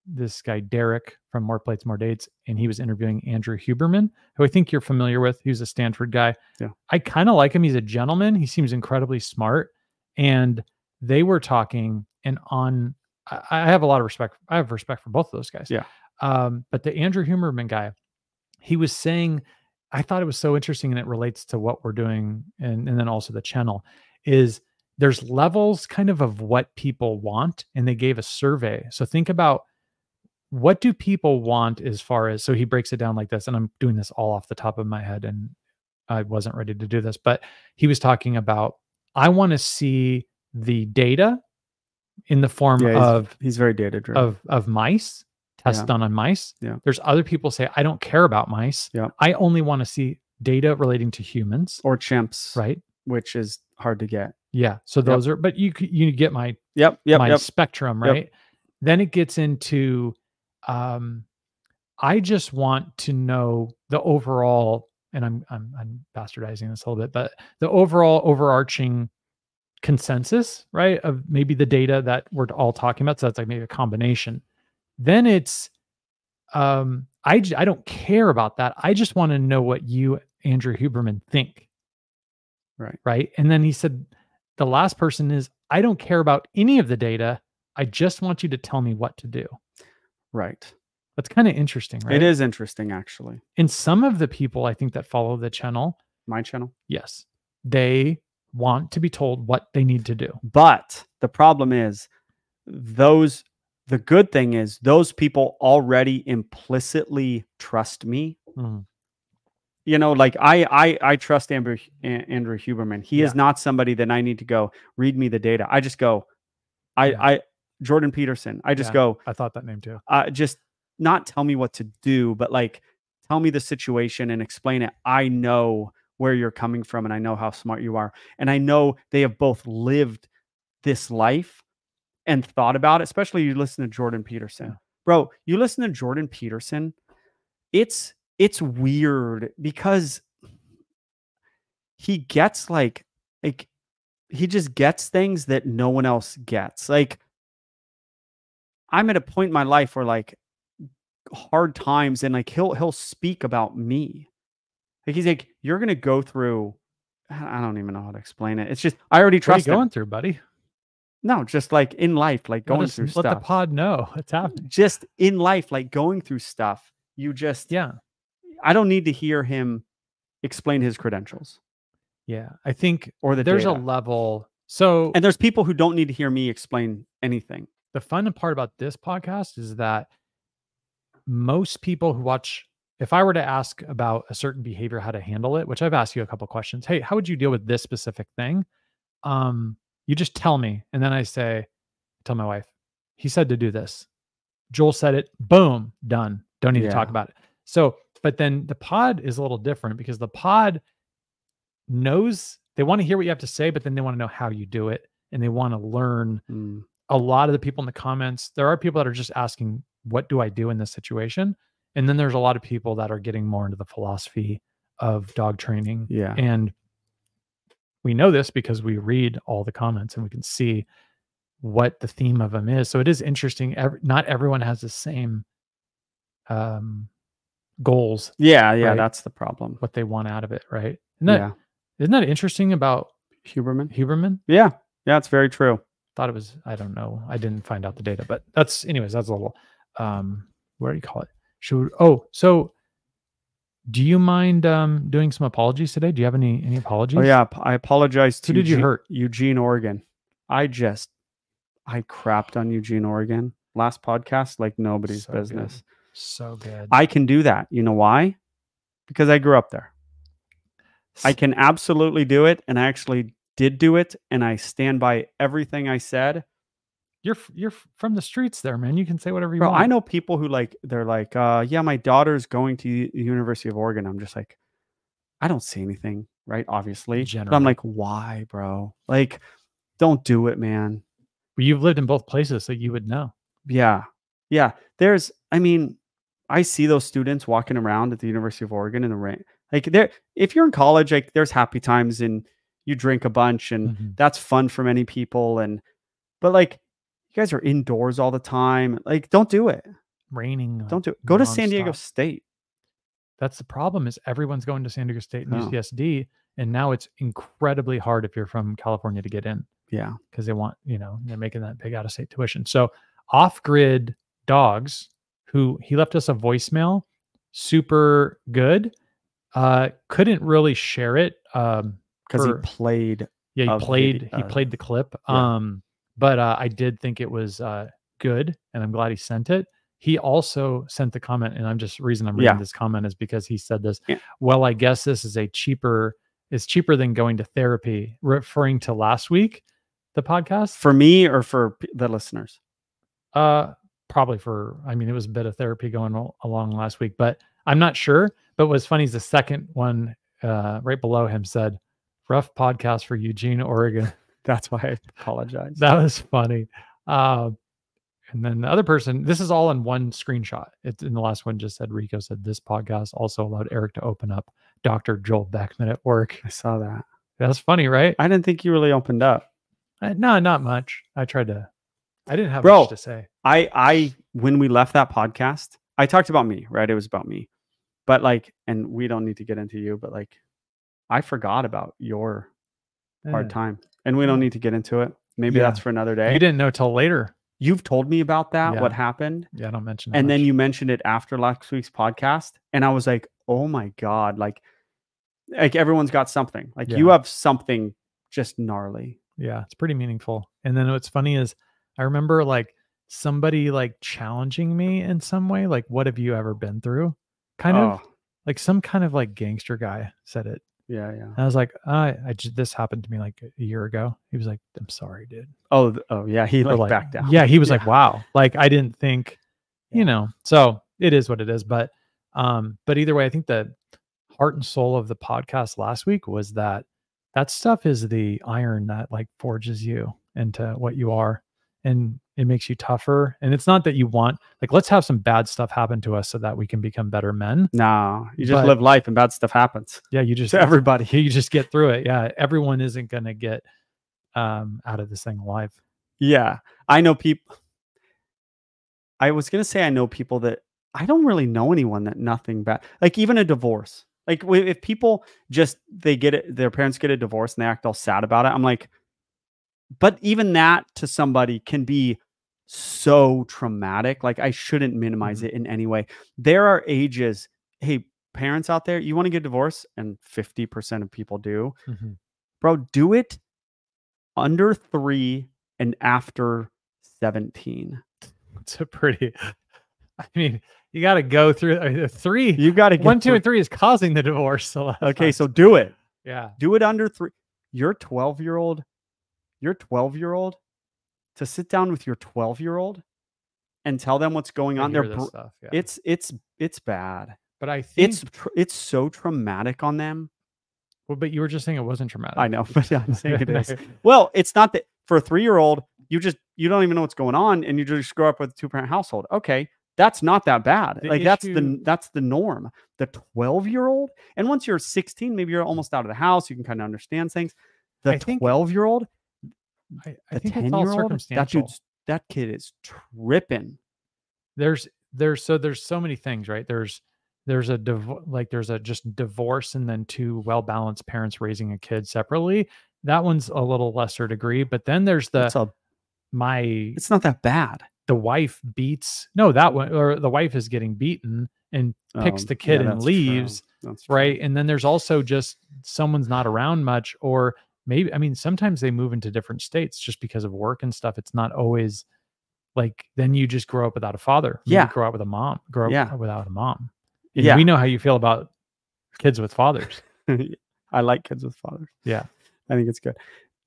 this guy Derek from More Plates More Dates, and he was interviewing Andrew Huberman, who I think you're familiar with. He's a Stanford guy. Yeah. I kind of like him. He's a gentleman. He seems incredibly smart. And they were talking, and on I, I have a lot of respect. I have respect for both of those guys. Yeah. Um, but the Andrew Huberman guy, he was saying, I thought it was so interesting, and it relates to what we're doing, and and then also the channel is there's levels kind of of what people want and they gave a survey so think about what do people want as far as so he breaks it down like this and i'm doing this all off the top of my head and i wasn't ready to do this but he was talking about i want to see the data in the form Yeah, he's- of he's very data driven of of mice tests Yeah. done on mice Yeah. there's other people say i don't care about mice Yeah. i only want to see data relating to humans or chimps right which is hard to get yeah so those are but you you get my yep yep my yep spectrum, Yep. right? Then it gets into um I just want to know the overall and I'm I'm I'm bastardizing this a little bit, but the overall overarching consensus, right? Of maybe the data that we're all talking about. So that's like maybe a combination. Then it's um I j- I don't care about that. I just want to know what you Andrew Huberman think. Right. Right? And then he said the last person is I don't care about any of the data. I just want you to tell me what to do. Right That's kind of interesting, right? it is interesting actually And some of the people I think that follow the channel, my channel yes, they want to be told what they need to do. But the problem is, those, the good thing is, those people already implicitly trust me. Mhm. You know, like I, I, I trust Andrew, Andrew Huberman. He is not somebody that I need to go read me the data. I just go, I, Yeah. I, Jordan Peterson. I just Yeah. go, I thought that name too. uh, just not tell me what to do, but like tell me the situation and explain it. I know where you're coming from and I know how smart you are. And I know they have both lived this life and thought about it, especially you listen to Jordan Peterson. Yeah. Bro, you listen to Jordan Peterson, it's it's weird because he gets like like he just gets things that no one else gets. Like I'm at a point in my life where like hard times and like he'll he'll speak about me. Like he's like, you're gonna go through. I don't even know how to explain it. It's just I already What are you trust him. going through, buddy? No, just like in life, like going us- through let stuff. the pod know (laughs) what's happening. just in life, like going through stuff. You just Yeah. I don't need to hear him explain his credentials Yeah. I think or the there's a level. So and there's people who don't need to hear me explain anything. The fun part about this podcast is that most people who watch if I were to ask about a certain behavior, how to handle it, which I've asked you a couple questions. Hey, how would you deal with this specific thing? Um, you just tell me, and then I say, tell my wife, he said to do this. Joel said it. Boom, done. Don't need to talk about it. So, but then the pod is a little different because the pod knows they want to hear what you have to say, but then they want to know how you do it, and they want to learn Mm, a lot of the people in the comments, there are people that are just asking, what do I do in this situation? And then there's a lot of people that are getting more into the philosophy of dog training. yeah. And we know this because we read all the comments and we can see what the theme of them is. So it is interesting. Every, not everyone has the same um, goals, Yeah, yeah, Right. that's the problem. what they want out of it, right? Isn't that, yeah. isn't that interesting about Huberman. Huberman? Yeah. Yeah, it's very true. Thought it was i don't know i didn't find out the data but that's anyways that's a little um what do you call it should oh so do you mind um doing some apologies today do you have any any apologies Oh yeah, I apologize to Who did you hurt? Eugene, Oregon. I just I crapped on Eugene, Oregon last podcast like nobody's So good. business. so good I can do that. You know why? Because I grew up there. I can absolutely do it and I actually did do it and I stand by everything I said. you're you're from the streets there man you can say whatever you Bro, want I know people who like they're like, uh, yeah, my daughter's going to the University of Oregon. I'm just like, I don't see anything, right? Obviously. But I'm like, why, bro? Like, don't do it, man. Well, you've lived in both places so you would know Yeah. Yeah. There's, I mean, I see those students walking around at the University of Oregon in the rain. Like there, if you're in college, like there's happy times and you drink a bunch and Mhm. that's fun for many people. And but like you guys are indoors all the time. Like, don't do it. raining Don't do it. Go to San Diego. State. that's the problem is everyone's going to san diego state and Oh. ucsd and now it's incredibly hard if you're from california to get in Yeah. because they want, you know, they're making that big out of state tuition. So off grid dogs who he left us a voicemail, super good. Uh couldn't really share it. Um Because he played. yeah, he played video- he uh, played the clip. yeah. Um but uh I did think it was uh good and I'm glad he sent it. He also sent the comment and I'm just reason I'm reading Yeah. this comment is because he said this. Yeah. Well, I guess this is a cheaper is cheaper than going to therapy, referring to last week the podcast. For me or for the listeners? Uh, probably for. I mean, it was a bit of therapy going al- along last week, but I'm not sure. But what's funny is the second one, uh, right below him said, "Rough podcast for Eugene, Oregon." (laughs) That's why I apologize. that was funny. Uh, and then the other person, this is all in one screenshot. It's in the last one. Just said Rico said this podcast also allowed Eric to open up Dr. Joel Beckman at work. I saw that. That's funny, right? I didn't think you really opened up. Uh, no, not much. I tried to. I didn't have Bro. much to say. I I when we left that podcast, I talked about me, right? It was about me. But like, and we don't need to get into you, but like I forgot about your hard time. And we don't need to get into it. Maybe Yeah. that's for another day. You didn't know till later. You've told me about that, Yeah. what happened. Yeah, I don't mention. And then you mentioned it after last week's podcast. And I was like, oh my God. Like, like everyone's got something. Like you have something just gnarly. yeah, it's pretty meaningful. And then what's funny is I remember like somebody like challenging me in some way, like, "What have you ever been through?" Kind of Oh, like some kind of like gangster guy said it. Yeah, yeah. And I was like, I, I just this happened to me like a year ago. He was like, I'm sorry, dude. Oh, oh yeah. He Or, like, backed down. Yeah, he was like, wow. Like I didn't think, Yeah. you know. So it is what it is. But um, but either way, I think the heart and soul of the podcast last week was that that stuff is the iron that like forges you into what you are and it makes you tougher. And it's not that you want like let's have some bad stuff happen to us so that we can become better men. No, you just But- live life and bad stuff happens Yeah, you just everybody. (laughs) you just get through it. Yeah, everyone isn't gonna get um out of this thing alive. Yeah. I know people. I was going to say, I know people that I don't really know anyone that nothing bad, like even a divorce. Like if people just, they get it, their parents get a divorce and they act all sad about it. I'm like, but even that to somebody can be so traumatic. Like I shouldn't minimize Mhm. it in any way. There are ages. Hey, parents out there, you want to get divorced, and 50% of people do bro, do it under three and after 17. It's a pretty I mean, you got to go through uh, three. You got to get One, two, through- and three is causing the divorce. Okay, so do it. yeah, Do it under three. Your 12 year old, your 12 year old, to sit down with your 12 year old and tell them what's going I on. They're br- stuff. Yeah. it's it's it's bad. but I think It's it's so traumatic on them. well, but you were just saying it wasn't traumatic. I know, (laughs) but I'm saying it is. (laughs) Well, it's not that for a three year old, you just you don't even know what's going on, and you just grow up with a two parent household. Okay, that's not that bad. The like that's the that's the norm. The 12 year old, and once you're 16, maybe you're mm. almost out of the house. You can kind of understand things. The 12 year old, I, I think 10 it's all old, that circumstantial. dude's that kid is tripping. there's there's so there's so many things right there's there's a div- like there's a just divorce and then two well balanced parents raising a kid separately that one's a little lesser degree but then there's the It's a, my it's not that bad. the wife beats no that one or the wife is getting beaten and picks Um, the kid yeah, and true. leaves true. right and then there's also just someone's not around much or maybe i mean sometimes they move into different states just because of work and stuff it's not always like then you just grow up without a father Maybe Yeah. grow up with a mom grow up Yeah. without a mom and Yeah. we know how you feel about kids with fathers (laughs) I like kids with fathers. Yeah. I think it's good.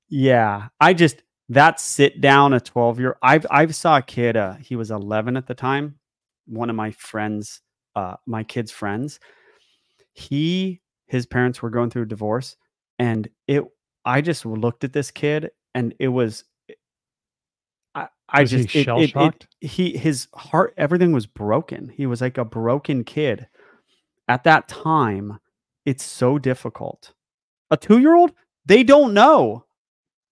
Yeah. I just that sit down a 12 year I've I've saw a kid, uh, he was 11 at the time. One of my friends, uh, my kid's friends. He his parents were going through a divorce and it I just looked at this kid and it was eh, I, I Was he just shell-shocked? he his heart everything was broken. He was like a broken kid. At that time, it's so difficult. A 2-year-old, they don't know.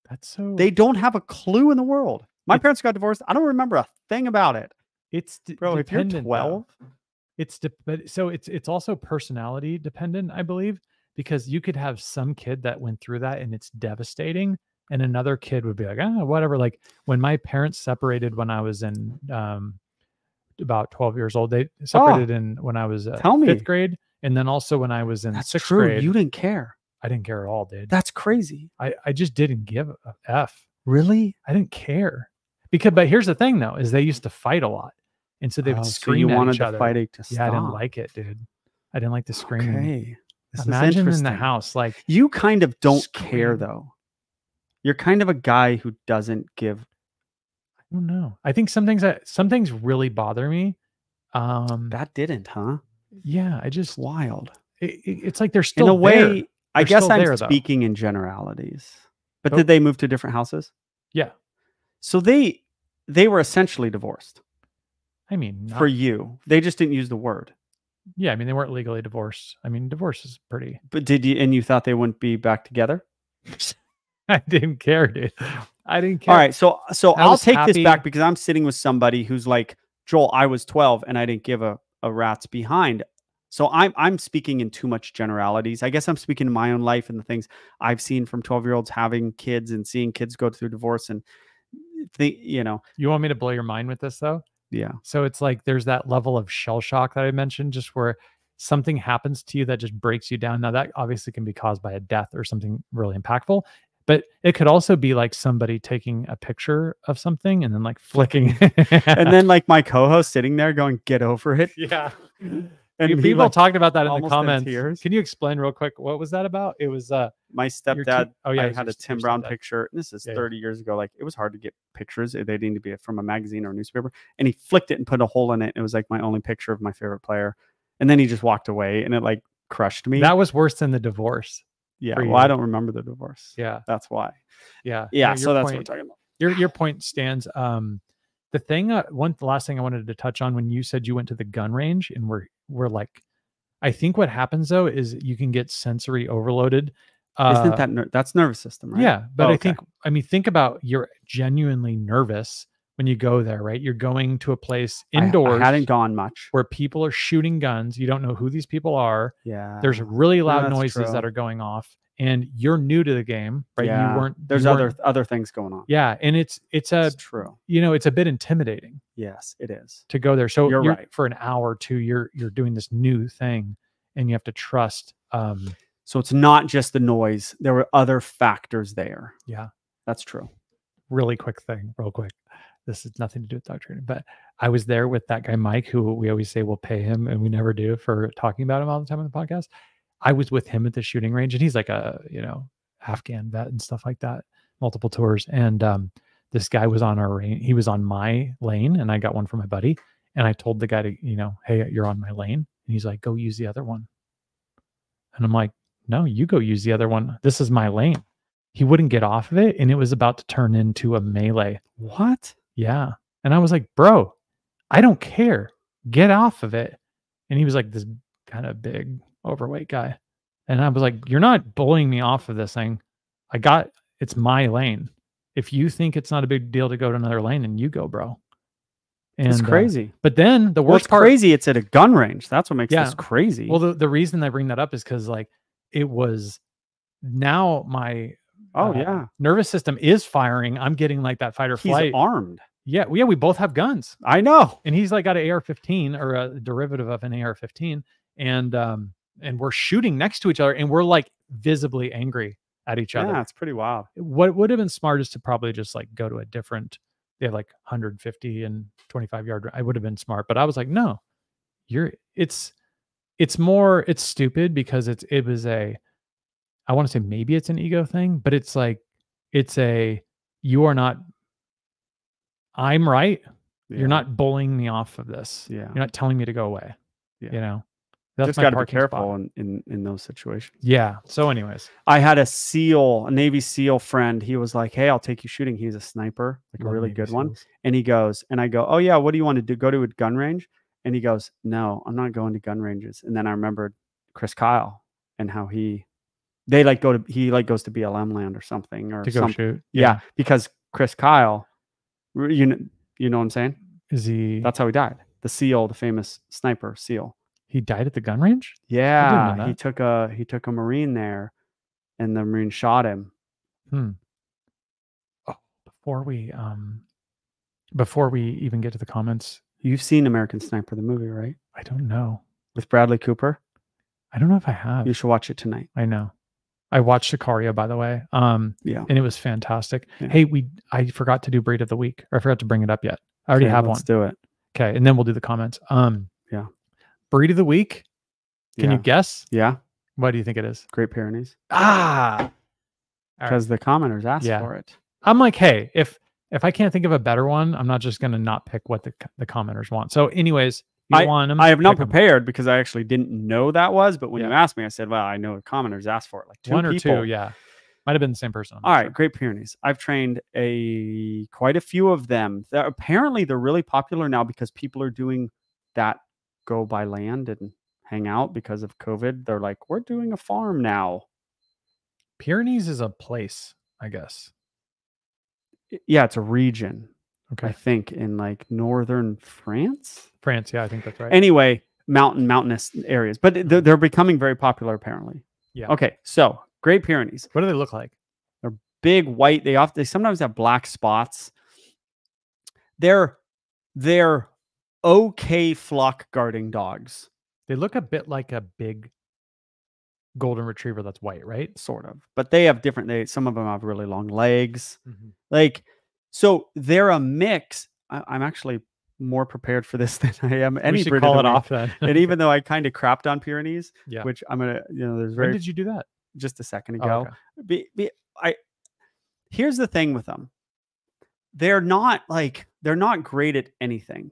that's so They don't have a clue in the world. My It- parents got divorced. I don't remember a thing about it. it's Bro, if you're dependent, though. 12, it's de- but so it's it's also personality dependent i believe because you could have some kid that went through that and it's devastating and another kid would be like ah whatever like when my parents separated when i was in um about 12 years old they separated in when i was uh, Tell me. fifth grade and then also when i was in that's sixth true. grade You didn't care. i didn't care at all dude That's crazy. I, I just didn't give a f Really? i didn't care because but here's the thing though is they used to fight a lot and so they would Oh, so you at wanted each the other fighting to stop. yeah i didn't like it dude i didn't like the screaming Okay. This is Imagine in the house, like You kind of don't care though. You're kind of a guy who doesn't give I don't know. I think some things that some things really bother me. Um, that didn't, huh? yeah, I It's just wild. it, it- it's like they're still in a there. way, I guess I'm there, though. speaking in generalities. But Oh. did they move to different houses? Yeah, So they they were essentially divorced I mean, not, for you. They just didn't use the word. Yeah, I mean they weren't legally divorced. I mean, divorce is pretty. But did you and you thought they wouldn't be back together? (laughs) I didn't care, dude. I didn't care. All right, so so I I'll was take this back because I'm sitting with somebody who's like, Joel, I was 12 and I didn't give a, a rat's behind. So I'm I'm speaking in too much generalities. I guess I'm speaking in my own life and the things I've seen from 12 year olds having kids and seeing kids go through divorce and eh, think, you know, You want me to blow your mind with this though? Yeah. So it's like there's that level of shell shock that I mentioned, just where something happens to you that just breaks you down. Now that obviously can be caused by a death or something really impactful, but it could also be like somebody taking a picture of something and then like flicking. (laughs) And (laughs) then like my co-host sitting there going, get over it. yeah, (laughs) And he, people like, talked about that in the in comments. tears. Can you explain real quick what was that about? It was uh my stepdad, oh, yeah, I had a Tim Brown stepdad. picture. And this is Yeah, yeah. 30 years ago. Like it was hard to get pictures. They needed to be from a magazine or a newspaper. And he flicked it and put a hole in it. It was like my only picture of my favorite player. And then he just walked away and it like crushed me. that was worse than the divorce. yeah. Well, I don't remember the divorce. Yeah, That's why. yeah, Yeah. No, so that's point- what we're talking about. your your point stands. Um, the thing, uh, one the last thing I wanted to touch on when you said you went to the gun range and we're we're like, I think what happens though is you can get sensory overloaded. Uh, Isn't that ner- that's nervous system, right? Yeah, but Oh, I okay. think I mean think about you're genuinely nervous when you go there, right? You're going to a place indoors I, hadn't gone much. where people are shooting guns. You don't know who these people are. Yeah. There's really loud noises true. that are going off, and you're new to the game, right? Yeah, You weren't. There's you other weren't- other things going on. Yeah, and it's it's a It's true. you know it's a bit intimidating Yes, it is. to go there. So You're you're, right. for an hour or two, you're you're doing this new thing, and you have to trust. Um, So it's not just the noise. There were other factors there. Yeah. That's true. really quick thing, real quick. this is nothing to do with dog training, but I was there with that guy Mike, who we always say we'll pay him, and we never do for talking about him all the time on the podcast. I was with him at the shooting range, and he's like a you know Afghan vet and stuff like that, multiple tours. And um, this guy was on our lane. He was on my lane, and I got one for my buddy. And I told the guy to, you know, hey, you're on my lane. And he's like, go use the other one. And I'm like, no, you go use the other one. This is my lane. He wouldn't get off of it, and it was about to turn into a melee. What? Yeah. And I was like, bro, I don't care. Get off of it. And he was like this kind of big, overweight guy. And I was like, you're not bullying me off of this thing. I got it's my lane. If you think it's not a big deal to go to another lane, then you go, bro. And It's uh, crazy. but then the Well, worst it's part, crazy. It's at a gun range. That's what makes Yeah. this crazy. well, the, the reason I bring that up is because like it was now my oh uh, yeah, nervous system is firing. I'm getting like that fight or he's flight. armed. Yeah, yeah, we both have guns. I know. and he's like got an AR-15 or a derivative of an AR-15, and um, and we're shooting next to each other, and we're like visibly angry at each Yeah, other. Yeah, it's pretty wild. What would have been smart is to probably just like go to a different. They have like 150 and 25 yard. I would have been smart, but I was like, no, you're. It's it's more. It's stupid because it's it was a. I want to say maybe it's an ego thing, but it's like it's a you are not. I'm right Yeah. you're not bullying me off of this. Yeah. You're not telling me to go away. Yeah. You know, that's Just got to be careful in, in in those situations. Yeah. So, anyways, I had a SEAL, a Navy SEAL friend. He was like, "Hey, I'll take you shooting." He's a sniper, like love a really Navy good one. And he goes, and I go, "Oh yeah, what do you want to do? Go to a gun range?" And he goes, "No, I'm not going to gun ranges." And then I remembered Chris Kyle and how he, they like go to he like goes to BLM land or something or to go some, shoot. yeah. because Chris Kyle, you know, you know what I'm saying? Is he? That's how he died. The SEAL, the famous sniper SEAL. He died at the gun range. Yeah, he took a he took a marine there, and the marine shot him. Hmm. Oh, before we um, before we even get to the comments, You've seen American Sniper, the movie, right? I don't know. With Bradley Cooper. I don't know if I have. You should watch it tonight. I know. I watched Sicario, by the way. Um, Yeah. and it was fantastic. Yeah. Hey, we I forgot to do breed of the week, or I forgot to bring it up yet. I already Okay, have one. let's do it. Okay, and then we'll do the comments. Um, Yeah. Breed of the week. Can yeah. you guess? Yeah. What do you think it is? Great Pyrenees. Ah, All right. Because the commenters asked Yeah. for it. I'm like, hey, if if I can't think of a better one, I'm not just gonna not pick what the the commenters want. So, anyways, you want 'em, I have not prepared because I actually didn't know that was, but when you asked me, I said, Well, I know the commenters asked for it. Like two one or people. two, yeah, might have been the same person. All right, sure. Great Pyrenees. I've trained a quite a few of them. They're, apparently, they're really popular now because people are doing that go by land and hang out because of COVID. They're like, we're doing a farm now. Pyrenees is a place, I guess. Yeah, it's a region, Okay. I think, in like northern France. France. Yeah, I think that's right. Anyway, mountain mountainous areas, but they're, mm-hmm. they're becoming very popular apparently. Yeah. Okay, so Great Pyrenees. what do they look like? They're big white. They often they sometimes have black spots. They're they're okay flock guarding dogs, They look a bit like a big golden retriever that's white, right? sort of, but they have different. They some of them have really long legs. Mhm. Like so, they're a mix. I, I'm actually more prepared for this (laughs) than I am any we should call it off then. (laughs) and even though I kind of crapped on Pyrenees, Yeah. which I'm gonna, you know, there's when very did you do that? just a second Oh, ago. okay. be, be, I here's the thing with them. They're not like they're not great at anything.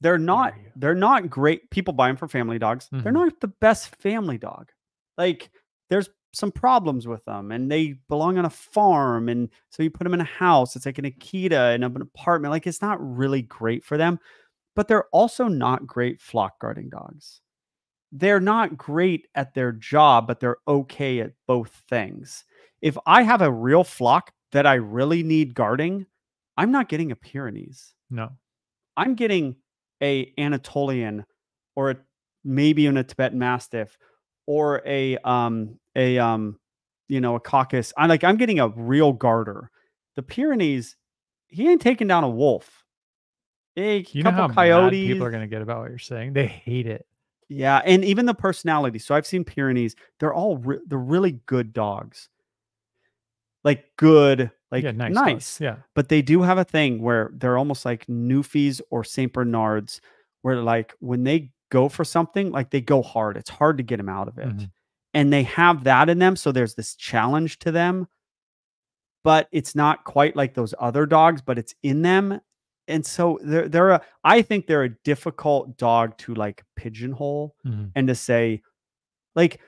They're not they're not great. People buy them for family dogs. They're Mhm. not the best family dog. Like there's some problems with them and they belong on a farm and so you put them in a house it's like an akita in an apartment like it's not really great for them but they're also not great flock guarding dogs they're not great at their job but they're okay at both things if i have a real flock that i really need guarding i'm not getting a pyrenees No. i'm getting a anatolian or a, maybe even a tibetan mastiff or a um a um you know a caucus I'm like i'm getting a real garter the pyrenees he ain't taking down a wolf a You know couple how mad coyotes people are gonna get about what you're saying. They hate it. yeah, and even the personality. So I've seen Pyrenees; they're all re- they're really good dogs, like good like yeah, nice. nice. Yeah. But they do have a thing where they're almost like Newfies or Saint Bernards, where like when they go for something, like they go hard. It's hard to get them out of it. Mhm. And they have that in them. So there's this challenge to them, but it's not quite like those other dogs, but it's in them. And so they're they're a I think they're a difficult dog to like pigeonhole Mhm. and to say, like,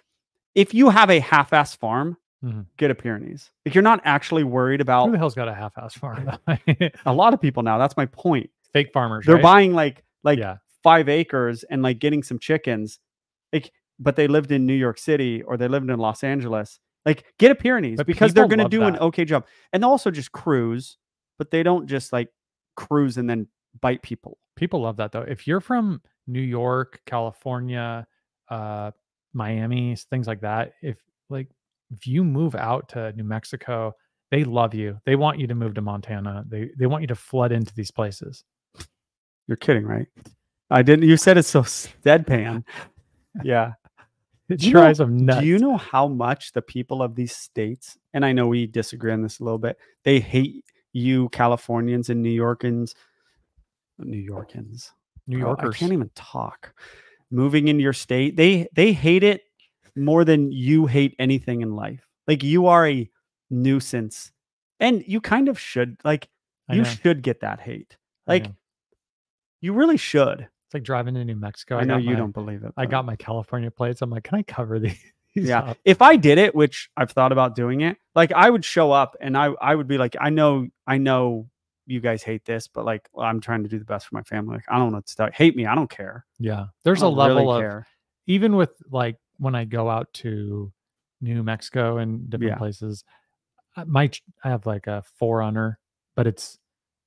if you have a half-ass farm, Mhm. get a Pyrenees. Like you're not actually worried about Who the hell's got a half-ass farm? (laughs) a lot of people now. That's my point. Fake farmers. They're right? buying like like yeah. five acres and like getting some chickens, like but they lived in New York City or they lived in Los Angeles. Like get a Pyrenees But because they're going to do an okay job, and they'll also just cruise, but they don't just like cruise and then bite people. People love that though. If you're from New York, California, uh, Miami, things like that, if like if you move out to New Mexico, they love you. They want you to move to Montana. They they want you to flood into these places. You're kidding, right? I didn't. You said it so deadpan. (laughs) Yeah. It You know- drives them nuts. Do you know how much the people of these states, and I know we disagree on this a little bit, they hate you, Californians and New Yorkans, New Yorkans. New Yorkers? I can't even talk. Moving into your state, they they hate it more than you hate anything in life. Like you are a nuisance, and you kind of should like you should get that hate. Like you really should. it's like driving to New Mexico. I know you my- don't believe it. I got my California plates. I'm like, can I cover (laughs) these? yeah up?" if i did it which i've thought about doing it like i would show up and i i would be like i know i know you guys hate this but like well, i'm trying to do the best for my family like i don't want to start hate me i don't care Yeah. There's a don't really level of care. even with like when I go out to New Mexico and different Yeah. places, I- my I have like a 4Runner, but it's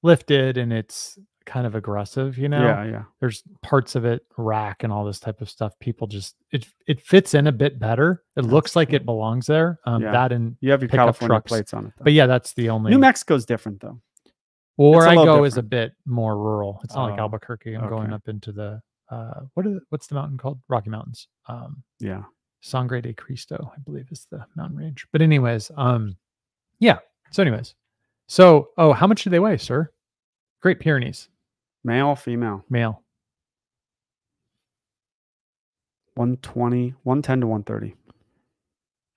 lifted and it's kind of aggressive. You know, yeah yeah there's parts of it rack and all this type of stuff. People just it it fits in a bit better. It looks like it belongs there. Um, Yeah. that and you have your california trucks. plates on it though. but yeah, that's the only new mexico's different though Well, where I go is a bit more rural. It's not like Oh, Albuquerque. I'm going up into the uh, what are the, what's the mountain called? Rocky Mountains. Um, yeah Sangre de Cristo, I believe is the mountain range. But anyways, um, yeah. So anyways, so oh, how much do they weigh, sir? Great Pyrenees, male female male. 120 110 to 130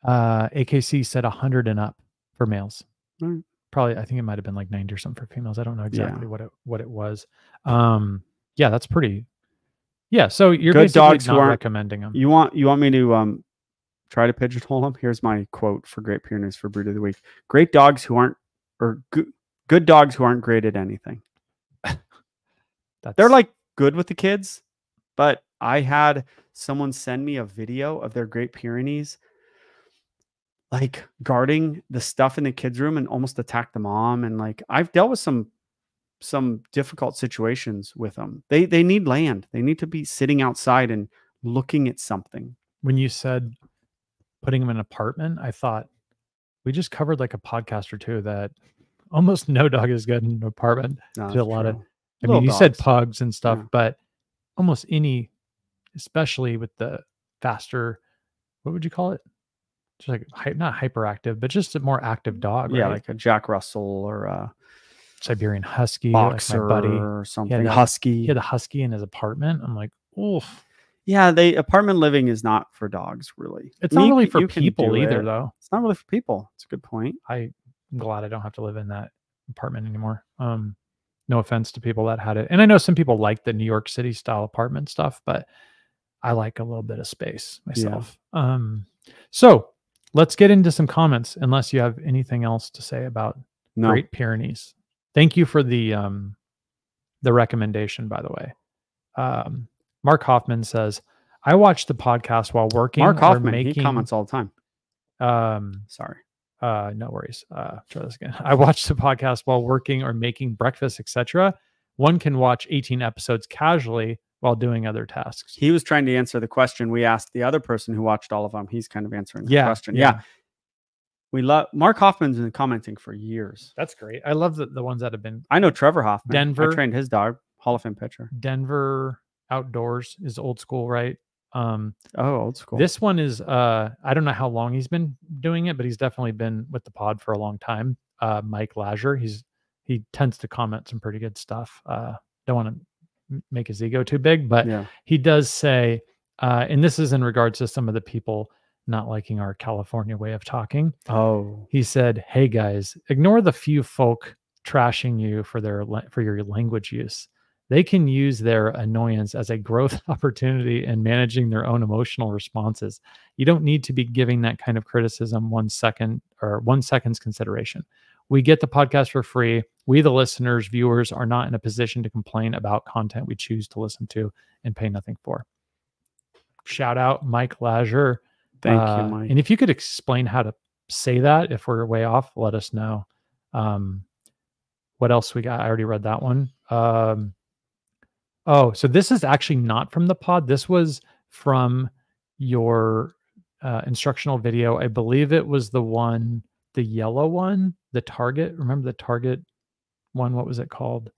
Uh, AKC said 100 and up for males. Alright. Probably, I think it might have been like 90 or something for females. I don't know Yeah. exactly what it what it was. Um, yeah, that's pretty. Yeah, so you're Good basically dogs who not aren't- recommending them. you want you want me to um try to pigeonhole them here's my quote for great pyrenees for breed of the week great dogs who aren't or good good dogs who aren't great at anything (laughs) they're like good with the kids, but I had someone send me a video of their Great Pyrenees like guarding the stuff in the kids' room and almost attack the mom. And like I've dealt with some some difficult situations with them. They they need land. They need to be sitting outside and looking at something. when you said putting them in an apartment, I thought we just covered like a podcast or two that almost no dog is good in an apartment. No, To a lot of- I Little mean, you said pugs and stuff, Yeah. but almost any, especially with the faster, what would you call it? Just like not hyperactive, but just a more active mm. dog. yeah, right? like a Jack Russell or a Siberian Husky, boxer like my buddy. or something. that- Husky. He had a husky in his apartment. I'm like, oof. yeah, they apartment living is not for dogs, really. It's I mean, not really for people either, it. though. It's not really for people. It's a good point. I'm glad I don't have to live in that apartment anymore. Um, no offense to people that had it, and I know some people like the New York City style apartment stuff, but I like a little bit of space myself. Um, so let's get into some comments. Unless you have anything else to say about No. Great Pyrenees, thank you for the um, the recommendation. By the way, um, Mark Hoffman says. I watched the podcast while working. Mark Hoffman, making, he comments all the time. Um, Sorry. uh no worries uh try this again (laughs) i watched the podcast while working or making breakfast etc one can watch 18 episodes casually while doing other tasks He was trying to answer the question we asked the other person who watched all of them. He's kind of answering the yeah question. Yeah. We love Mark Hoffman's been commenting for years. that's great i love the, the ones that have been I know Trevor Hoffman. Denver. I trained his dog, Hall of Fame pitcher. denver outdoors is old school right Um, Oh, old school. This one is uh I don't know how long he's been doing it, but he's definitely been with the pod for a long time. Uh Mike Lazure. He's he tends to comment some pretty good stuff. Uh don't want to make his ego too big, but yeah. he does say, uh, and this is in regards to some of the people not liking our California way of talking. Oh. He said, "Hey guys, ignore the few folk trashing you for their for your language use. They can use their annoyance as a growth (laughs) opportunity in managing their own emotional responses. You don't need to be giving that kind of criticism one second or one second's consideration. We get the podcast for free. We, the listeners, viewers, are not in a position to complain about content we choose to listen to and pay nothing for. Shout out Mike Lazure. Thank Uh, you, Mike. And if you could explain how to say that, if we're way off, let us know. Um, what else we got? I already read that one. Um, oh, so this is actually not from the pod. This was from your uh, instructional video. I believe it was the one, the yellow one, the target. Remember the target one? What was it called?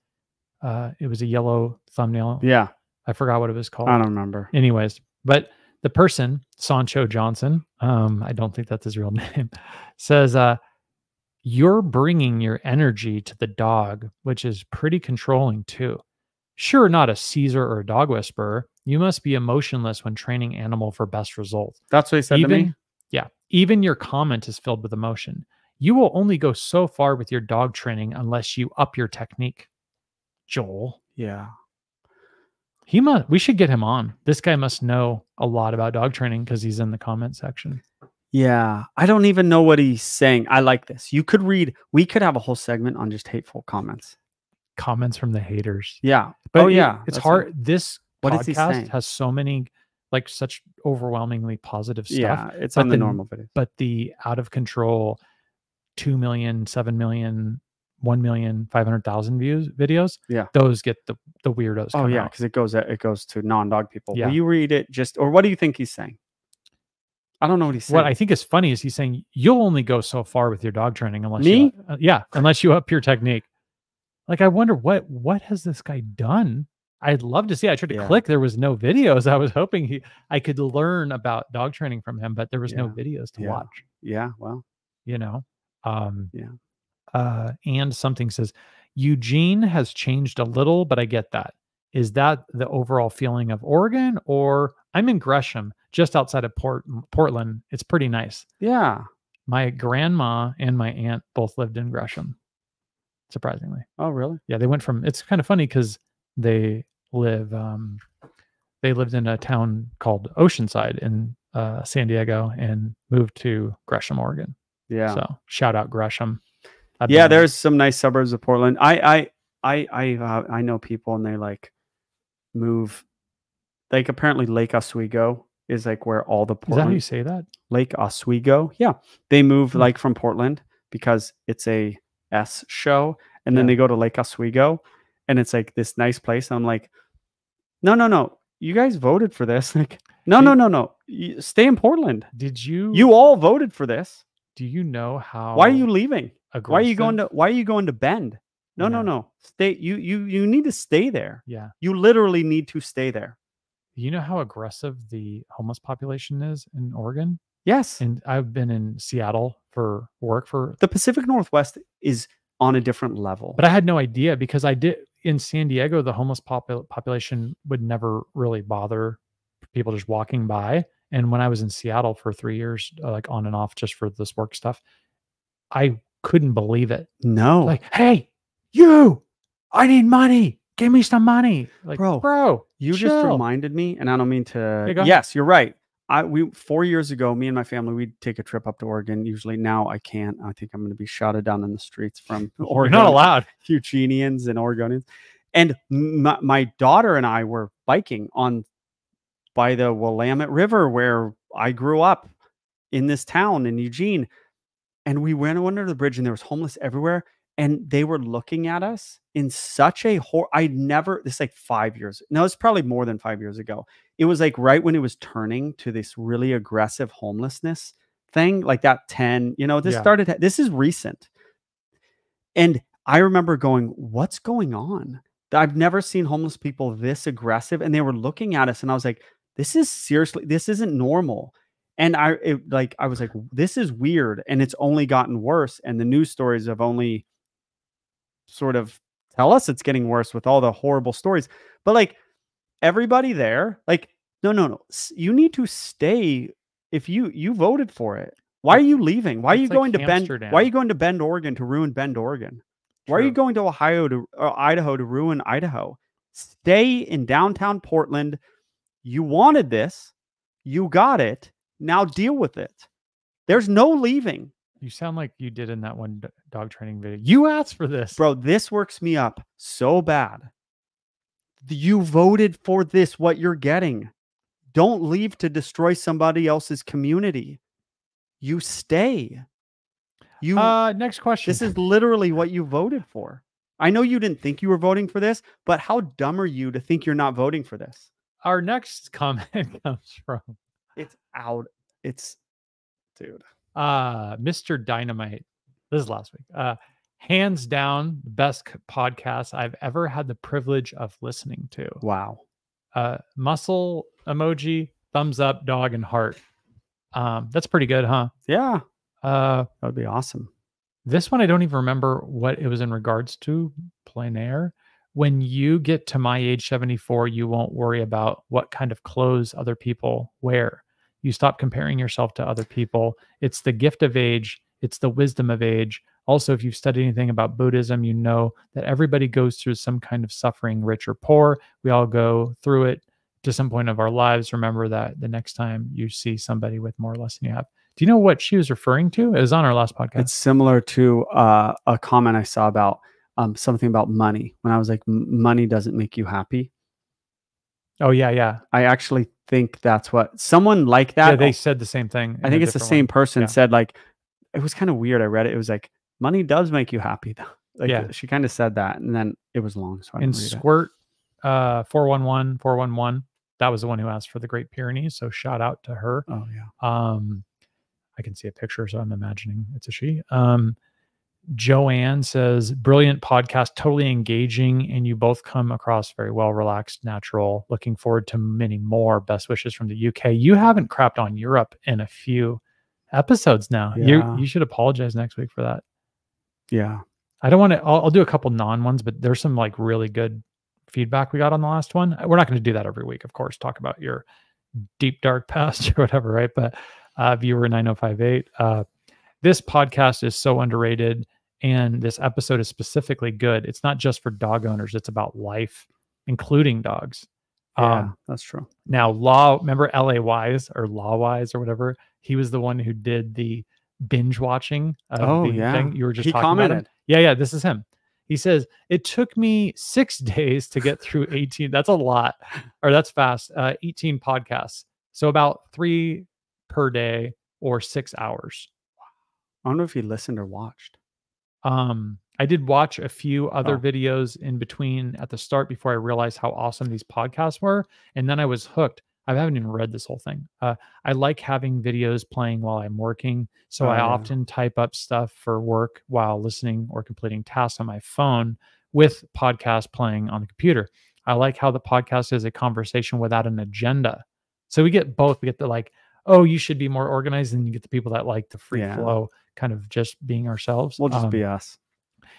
Uh, it was a yellow thumbnail. yeah. I forgot what it was called I don't remember. anyways but the person sancho johnson um i don't think that's his real (laughs) name says uh you're bringing your energy to the dog which is pretty controlling too. Sure not a Cesar or a dog whisperer. You must be emotionless when training animal for best results. That's what he said to me. yeah even your comment is filled with emotion. You will only go so far with your dog training unless you up your technique. Joel. Yeah. He must. We should get him on. This guy must know a lot about dog training because he's in the comment section. Yeah. I don't even know what he's saying. I like this. You could read, we could have a whole segment on just hateful comments. Comments from the haters. Yeah. But oh, it- yeah. it's that's hard. This What is he podcast saying? has so many, like, such overwhelmingly positive stuff. Yeah. It's on the the- normal video. But the out of control, 2 million, 7 million, 1 million, 500,000 views videos. Yeah. Those get the, the weirdos. Oh yeah, because it goes it goes to non-dog people. Yeah. Will you read it just or what do you think he's saying? I don't know what he's saying. What I think is funny is he's saying you'll only go so far with your dog training unless Me? you, uh, yeah, unless you up your technique. Like I wonder what what has this guy done? I'd love to see. I tried to Yeah. click. There was no videos. (laughs) I was hoping he I could learn about dog training from him, but there was no videos to Yeah. watch. yeah, well, You know. Um, Yeah. Uh, and something says Eugene has changed a little, but I get that. Is that the overall feeling of Oregon, or I'm in Gresham, just outside of Port Portland? It's pretty nice yeah. my grandma and my aunt both lived in Gresham. Surprisingly. Oh, really? Yeah, they went from it's kind of funny because they live um they lived in a town called Oceanside in uh San Diego and moved to Gresham, Oregon. Yeah. So shout out Gresham. I've yeah, there's some nice suburbs of Portland. I I I I uh, I know people and they like move like apparently Lake Oswego is like where all the Is that how Portland you say that? Lake Oswego. Yeah. They move Hmm. like from Portland because it's a S show. And then they go to Lake Oswego and it's like this nice place. And I'm like, no, no, no. You guys voted for this. (laughs) Like, no, See- no, no, no. You, stay in Portland. Did you You all voted for this. do you know how Why are you leaving? Why are you going to why are you going to Bend? No, no, Yeah. no. Stay you you you need to stay there. Yeah. You literally need to stay there. You know how aggressive the homeless population is in Oregon? Yes. And I've been in Seattle for work for the Pacific Northwest is on a different level. but I had no idea because I did in San Diego, the homeless popul- population would never really bother people just walking by. And when I was in Seattle for three years, uh, like on and off, just for this work stuff, I couldn't believe it. no. Like, hey, you, I need money. Give me some money. Like, Bro, bro, You just reminded me, and I don't mean to. Ahead. yes, you're right. I we four years ago, me and my family, we'd take a trip up to Oregon. Usually now I can't. I think I'm going to be shouted down in the streets from (laughs) you're Oregon, not allowed. (laughs) Eugenians and Oregonians. And my, my daughter and I were biking on by the Willamette River where I grew up in this town in Eugene. And we went under the bridge and there was homeless everywhere. And they were looking at us in such a hor I'd never this is like five years. No, it's probably more than five years ago. It was like right when it was turning to this really aggressive homelessness thing, like that 10, you know, this Yeah. started this is recent. And I remember going, what's going on? I've never seen homeless people this aggressive. And they were looking at us, and I was like, this is seriously, this isn't normal. And I it, like, I was like, this is weird. And it's only gotten worse. And the news stories have only sort of tell us it's getting worse with all the horrible stories. But like, everybody there, like, no, no, no. You need to stay if you you voted for it. Why are you leaving? Why are you It's like going to Bend? Why are you going to Bend, Oregon to ruin Bend, Oregon? Why are you going to Ohio to uh, Idaho to ruin Idaho? Stay in downtown Portland. You wanted this. You got it. Now deal with it. There's no leaving. You sound like you did in that one dog training video. You asked for this. Bro, this works me up so bad. You voted for this, what you're getting. Don't leave to destroy somebody else's community. You stay. You Uh, next question. This is literally what you voted for. I know you didn't think you were voting for this, but how dumb are you to think you're not voting for this? our next comment (laughs) comes from It's out. It's dude. uh Mr. Dynamite. This is last week. Uh hands down the best podcast I've ever had the privilege of listening to. Wow. Uh muscle emoji, thumbs up, dog and heart. Um that's pretty good, huh? Yeah, Uh that would be awesome. This one, I don't even remember what it was in regards to plein air. When you get to my age 74, you won't worry about what kind of clothes other people wear. You stop comparing yourself to other people. It's the gift of age, it's the wisdom of age. Also, if you've studied anything about Buddhism, you know that everybody goes through some kind of suffering, rich or poor. We all go through it to some point of our lives. Remember that the next time you see somebody with more or less than you have. Do you know what she was referring to? It was on our last podcast. It's similar to uh, a comment I saw about um, something about money. When I was like, money doesn't make you happy. Oh yeah, yeah. I actually think that's what someone like that. yeah, they said the same thing. I think it's the same one. person Yeah. said like, it was kind of weird. I read it. It was like, money does make you happy though. (laughs) Like Yeah. she kind of said that, and then it was long, so I And read it. Squirt uh 411 411 that was the one who asked for the Great Pyrenees, so shout out to her. Oh yeah. Um I can see a picture so I'm imagining it's a she. Um Joanne says brilliant podcast, totally engaging and you both come across very well relaxed, natural. Looking forward to many more. Best wishes from the UK. You haven't crapped on Europe in a few episodes now. You you should apologize next week for that. Yeah. I don't want to. I'll, I'll do a couple non ones, but there's some like really good feedback we got on the last one. We're not going to do that every week, of course. Talk about your deep dark past (laughs) or whatever, right? But uh, viewer 9058, uh, this podcast is so underrated, and this episode is specifically good. It's not just for dog owners; it's about life, including dogs. Yeah, Um, that's true. now, Law, remember L.A. Wise or Law Wise or whatever? He was the one who did the binge watching. Of Oh, the yeah. thing. you were just He talking about him. commented. Yeah, yeah, this is him. He says, It took me six (laughs) days to get through 18. That's a lot, or that's fast. Uh, 18 podcasts. So about three per day or six hours. I don't know if he listened or watched. Um, I did watch a few other Oh. videos in between at the start before I realized how awesome these podcasts were. And then I was hooked. I haven't even read this whole thing. Uh, I like having videos playing while I'm working. So Oh, I yeah. often type up stuff for work while listening or completing tasks on my phone with podcast playing on the computer. I like how the podcast is a conversation without an agenda. So we get both. We get the like, oh, you should be more organized, and you get the people that like the free Yeah. flow, kind of just being ourselves. We'll just Um, be us.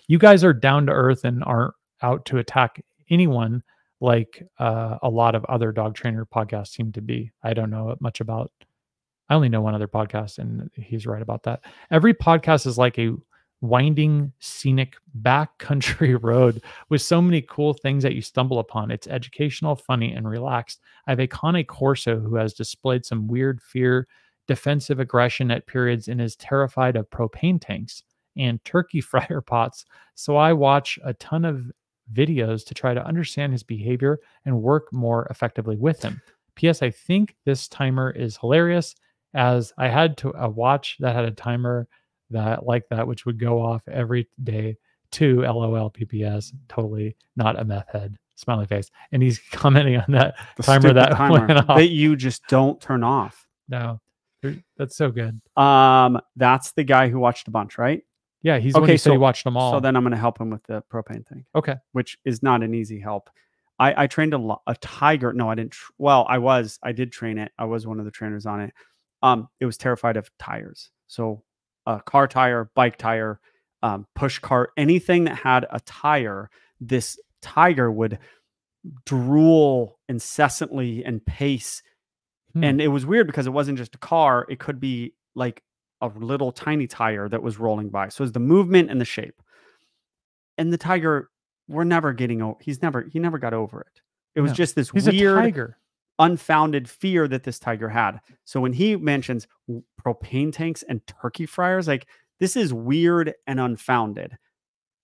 you guys are down to earth and aren't out to attack anyone like uh, a lot of other dog trainer podcasts seem to be. I don't know much about. I only know one other podcast, and he's right about that. Every podcast is like a winding, scenic backcountry (laughs) road with so many cool things that you stumble upon. It's educational, funny, and relaxed. I have a Cane Corso who has displayed some weird fear, defensive aggression at periods, and is terrified of propane tanks and turkey (laughs) fryer pots. So I watch a ton of videos to try to understand his behavior and work more effectively with him. P.S. I think this timer is hilarious as I had to a watch that had a timer that like that, which would go off every day to LOL PPS. Totally not a meth head. Smiley face. And he's (laughs) commenting on that The timer that (laughs) timer went off. that you just don't turn off. No, that's so good. Um, that's the guy who watched a bunch, right? Yeah, he's Okay, so he watched them all. So then I'm going to help him with the propane thing, okay. which is not an easy help. I, I trained a, lo- a tiger. No, I didn't. Tr- well, I was. I did train it. I was one of the trainers on it. Um, it was terrified of tires. So, a car tire, bike tire, um, push cart, anything that had a tire. This tiger would drool incessantly and pace. Hmm. And it was weird because it wasn't just a car; it could be like a little tiny tire that was rolling by. So, it's the movement and the shape. And the tiger, we're never getting over. He's never. He never got over it. It was No. just this He's weird tiger. unfounded fear that this tiger had. So when he mentions propane tanks and turkey fryers, like this is weird and unfounded.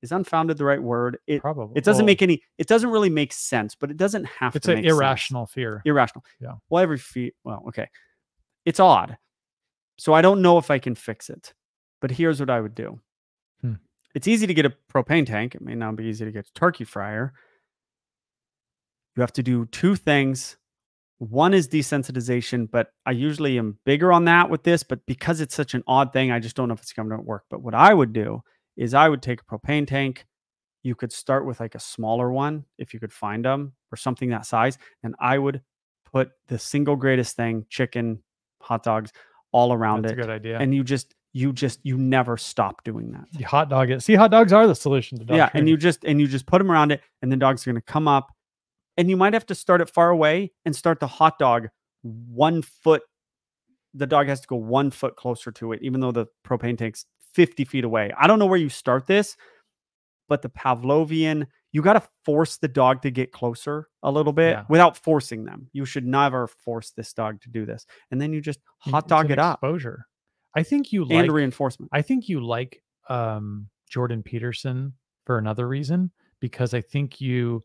Is unfounded the right word? It Probably. it doesn't Well, make any. It doesn't really make sense, but it doesn't have It's to. an make sense. irrational fear. Irrational. Yeah. Well, every fear. Well, okay. It's odd. So I don't know if I can fix it, but here's what I would do. Hmm. It's easy to get a propane tank. It may not be easy to get a turkey fryer. You have to do two things. One is desensitization, but I usually am bigger on that with this. But because it's such an odd thing, I just don't know if it's going to work. But what I would do is I would take a propane tank. You could start with like a smaller one if you could find them or something that size. And I would put the single greatest thing chicken, hot dogs all around That's a it. good idea. And you just, you just, you never stop doing that. you hot dog it. See, hot dogs are the solution to dog yeah and you just and you just put them around it and the dog's are going to come up and you might have to start it far away and start the hot dog one foot the dog has to go one foot closer to it even though the propane tank's 50 feet away i don't know where you start this but the pavlovian you got to force the dog to get closer a little bit Yeah. without forcing them you should never force this dog to do this and then you just hot dog it up Exposure. I think you and like. reinforcement I think you like um, Jordan Peterson for another reason because I think you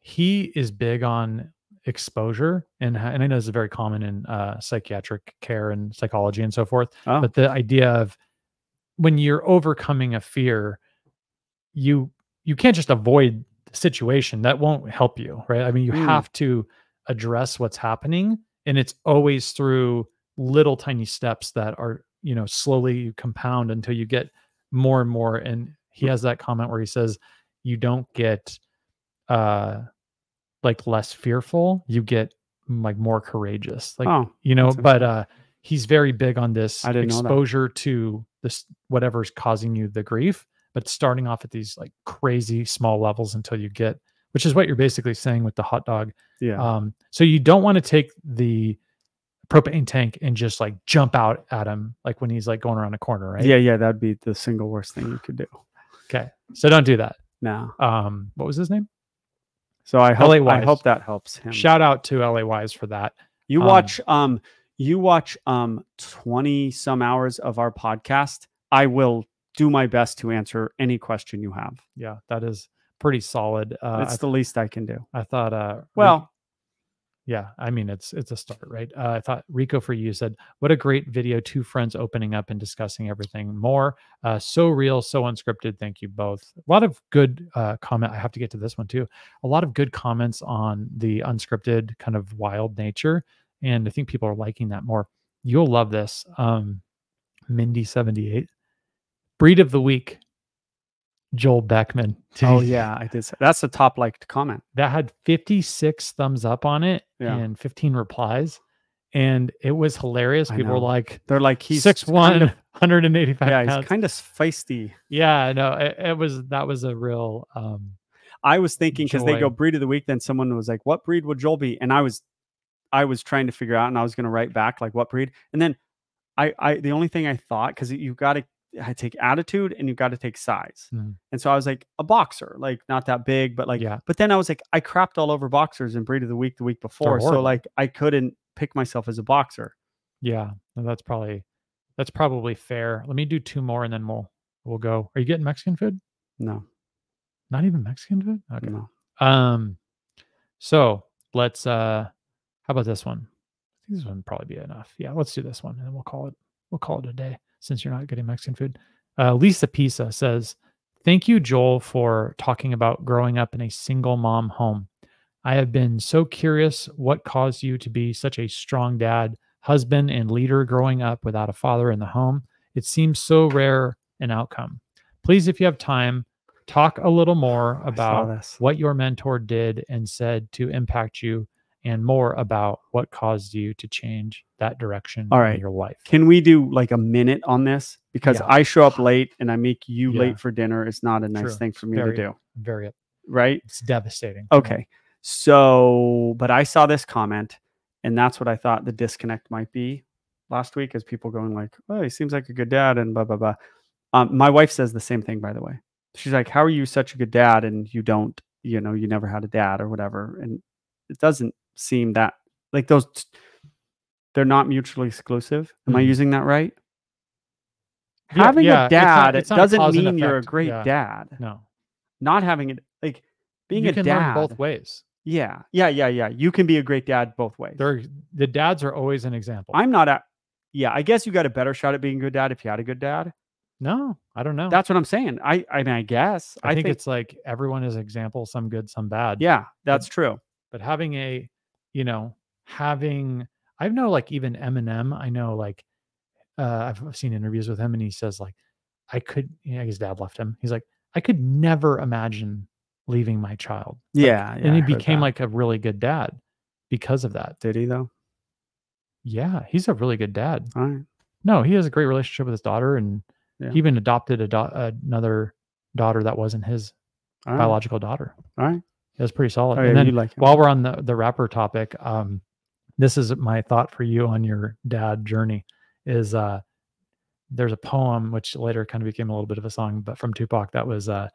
he is big on exposure and and I know this is very common in uh, psychiatric care and psychology and so forth. oh But the idea of when you're overcoming a fear, you you can't just avoid the situation. That won't help you, right? I mean, you Mm. have to address what's happening, and it's always through little tiny steps that are you know slowly compound until you get more and more. And he has that comment where he says, "You don't get uh like less fearful; you get mm, like more courageous." Like oh you know but uh he's very big on this I didn't know that. exposure to this whatever's causing you the grief but starting off at these like crazy small levels until you get which is what you're basically saying with the hot dog. Yeah. Um so you don't want to take the propane tank and just like jump out at him like when he's like going around a corner right? Yeah yeah that'd be the single worst thing you could do. Okay so don't do that. No um what was his name? So I hope I hope that helps him. shout out to la wise for that. You um, watch um you watch um 20 some hours of our podcast. I will do my best to answer any question you have. yeah that is pretty solid uh the least I can do. I thought uh Well, Yeah, I mean it's it's a start, right? Uh, I thought Rico for you said, "What a great video! Two friends opening up and discussing everything more. Uh, so real, so unscripted. Thank you both. A lot of good uh, comment. I have to get to this one too. A lot of good comments on the unscripted kind of wild nature, and I think people are liking that more. You'll love this. Um, Mindy seventy eight, breed of the week. Joel Beckman. Did (laughs) oh yeah, I did. Say, that's the top liked comment. that had 56 thumbs up on it Yeah. and 15 replies and it was hilarious I people were like They're like he's six one kind of- (laughs) 185 yeah, pounds he's kind of feisty. yeah no it, it was that was a real um I was thinking because they go breed of the week, then someone was like, "What breed would Joel be?" And I was, I was trying to figure out, and I was going to write back like, "What breed?" And then, I, I, the only thing I thought because you got to I take attitude and you got to take size, Mhm. and so I was like a boxer, like not that big, but like, Yeah. But then I was like, I crapped all over boxers and breed of the week the week before, so like I couldn't pick myself as a boxer. yeah no, that's probably that's probably fair let me do two more and then we'll we'll go are you getting mexican food No, not even mexican food okay no. Um, so let's uh how about this one? I think this one would probably be enough. Yeah, let's do this one and then we'll call it we'll call it a day since you're not getting Mexican food. Uh Lisa Pisa says, Thank you, Joel, for talking about growing up in a single mom home. I have been so curious what caused you to be such a strong dad, husband, and leader growing up without a father in the home. It seems so rare an outcome. Please, if you have time, talk a little more about what your mentor did and said to impact you and more about what caused you to change that direction All in your life. Can we do like a minute on this? Because Yeah. I show up late and I make you Yeah. late for dinner. It's not a nice True. thing for me Very- to do. Very Right. it's devastating. Okay. So, but I saw this comment and that's what I thought the disconnect might be last week is people going like, oh, he seems like a good dad and blah, blah, blah. Um, my wife says the same thing, by the way. She's like, how are you such a good dad and you don't, you know, you never had a dad or whatever. And it doesn't seem that like those, they're not mutually exclusive. Am I Mhm. using that right? Yeah, Having yeah, a it's not- dad it's not doesn't cause and mean you're a great Yeah. dad. No. Not having it, like being you a can dad. learn both ways. Yeah, yeah, yeah, yeah. You can be a great dad both ways. They're the dads are always an example. I'm not a. Yeah, I guess you got a better shot at being a good dad if you had a good dad. no, I don't know. That's what I'm saying. I, I mean, I guess. I, think, it's like everyone is example, some good, some bad. yeah, that's true. But having a, you know, having I know like even Eminem, I know like uh I've seen interviews with him and he says like I could yeah, his dad left him. He's like, I could never imagine leaving my child. Like, Yeah, yeah. and he became like a really good dad because of that. Did he though? Yeah, he's a really good dad. All right. No, he has a great relationship with his daughter, and Yeah. he even adopted a da- another daughter that wasn't his All right. biological daughter. All right. It was pretty solid. Oh, and then like while we're on the the rapper topic, um, this is my thought for you on your dad journey. Is uh, there's a poem which later kind of became a little bit of a song, but from Tupac that was uh,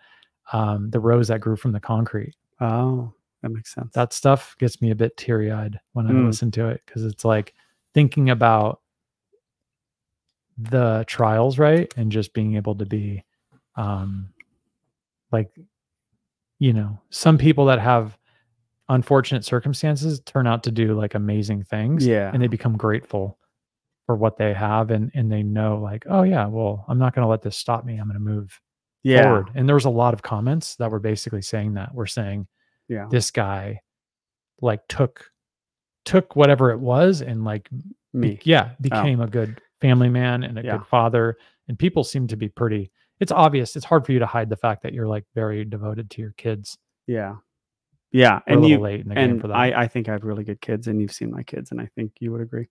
um, the rose that grew from the concrete. oh, that makes sense. That stuff gets me a bit teary eyed when I Mm. listen to it because it's like thinking about the trials, right? And just being able to be um like you know, some people that have unfortunate circumstances turn out to do like amazing things yeah. and they become grateful for what they have and and they know like, oh yeah, well, I'm not going to let this stop me. I'm going to move yeah. forward. And there was a lot of comments that were basically saying that. We're saying Yeah. this guy like took took whatever it was and like be- yeah oh. became a good family man and a Yeah. good father and people seem to be pretty it's obvious it's hard for you to hide the fact that you're like very devoted to your kids Yeah. Yeah. We're And little you late in the game and for that I, I think I have really good kids and you've seen my kids and I think you would agree.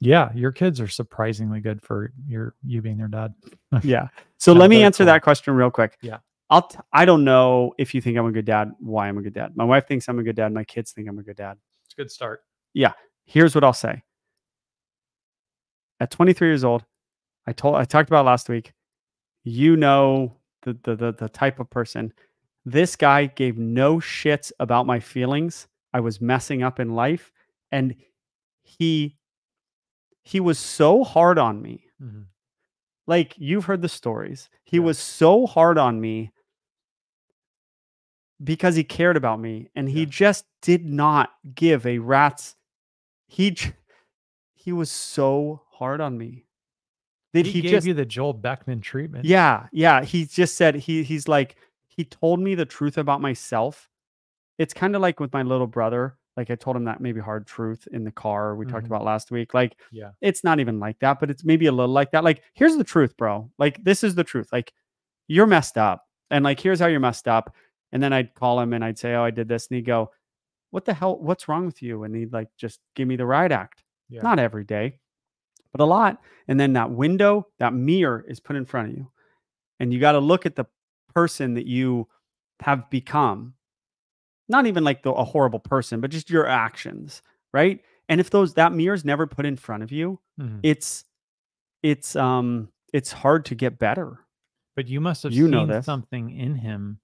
yeah your kids are surprisingly good for your you being their dad (laughs) yeah. So let me answer cool. that question real quick. Yeah. I'll t- I don't know if you think I'm a good dad, why I'm a good dad. My wife thinks I'm a good dad, my kids think I'm a good dad. it's a good start Yeah. Here's what I'll say. At 23 years old, I told I talked about last week, you know the the the, the type of person. This guy gave no shits about my feelings. I was messing up in life and he he was so hard on me Mhm. like you've heard the stories. He Yeah. was so hard on me because he cared about me and he Yeah. just did not give a rat's he he was so hard on me. Did he, he, gave just you the joel beckman treatment Yeah, yeah, he just said he he's like he told me the truth about myself. It's kind of like with my little brother. Like I told him that maybe hard truth in the car we talked Mhm. about last week. Like yeah it's not even like that, but it's maybe a little like that. Like, here's the truth, bro. Like, this is the truth. Like, you're messed up. And like, here's how you're messed up. And then I'd call him and I'd say, Oh, I did this. And he'd go, What the hell? What's wrong with you? And he'd like just give me the right act. yeah Not every day, but a lot. And then that window, that mirror is put in front of you. And you got to look at the person that you have become. Not even like the, a horrible person, but just your actions, right? And if those that mirror is never put in front of you, Mhm. it's it's um it's hard to get better. but you must have You seen know this. something in him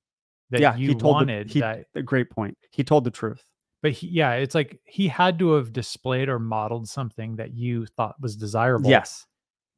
that yeah, you he told wanted the, he, that a great point. He told the truth. But he, yeah it's like he had to have displayed or modeled something that you thought was desirable Yes.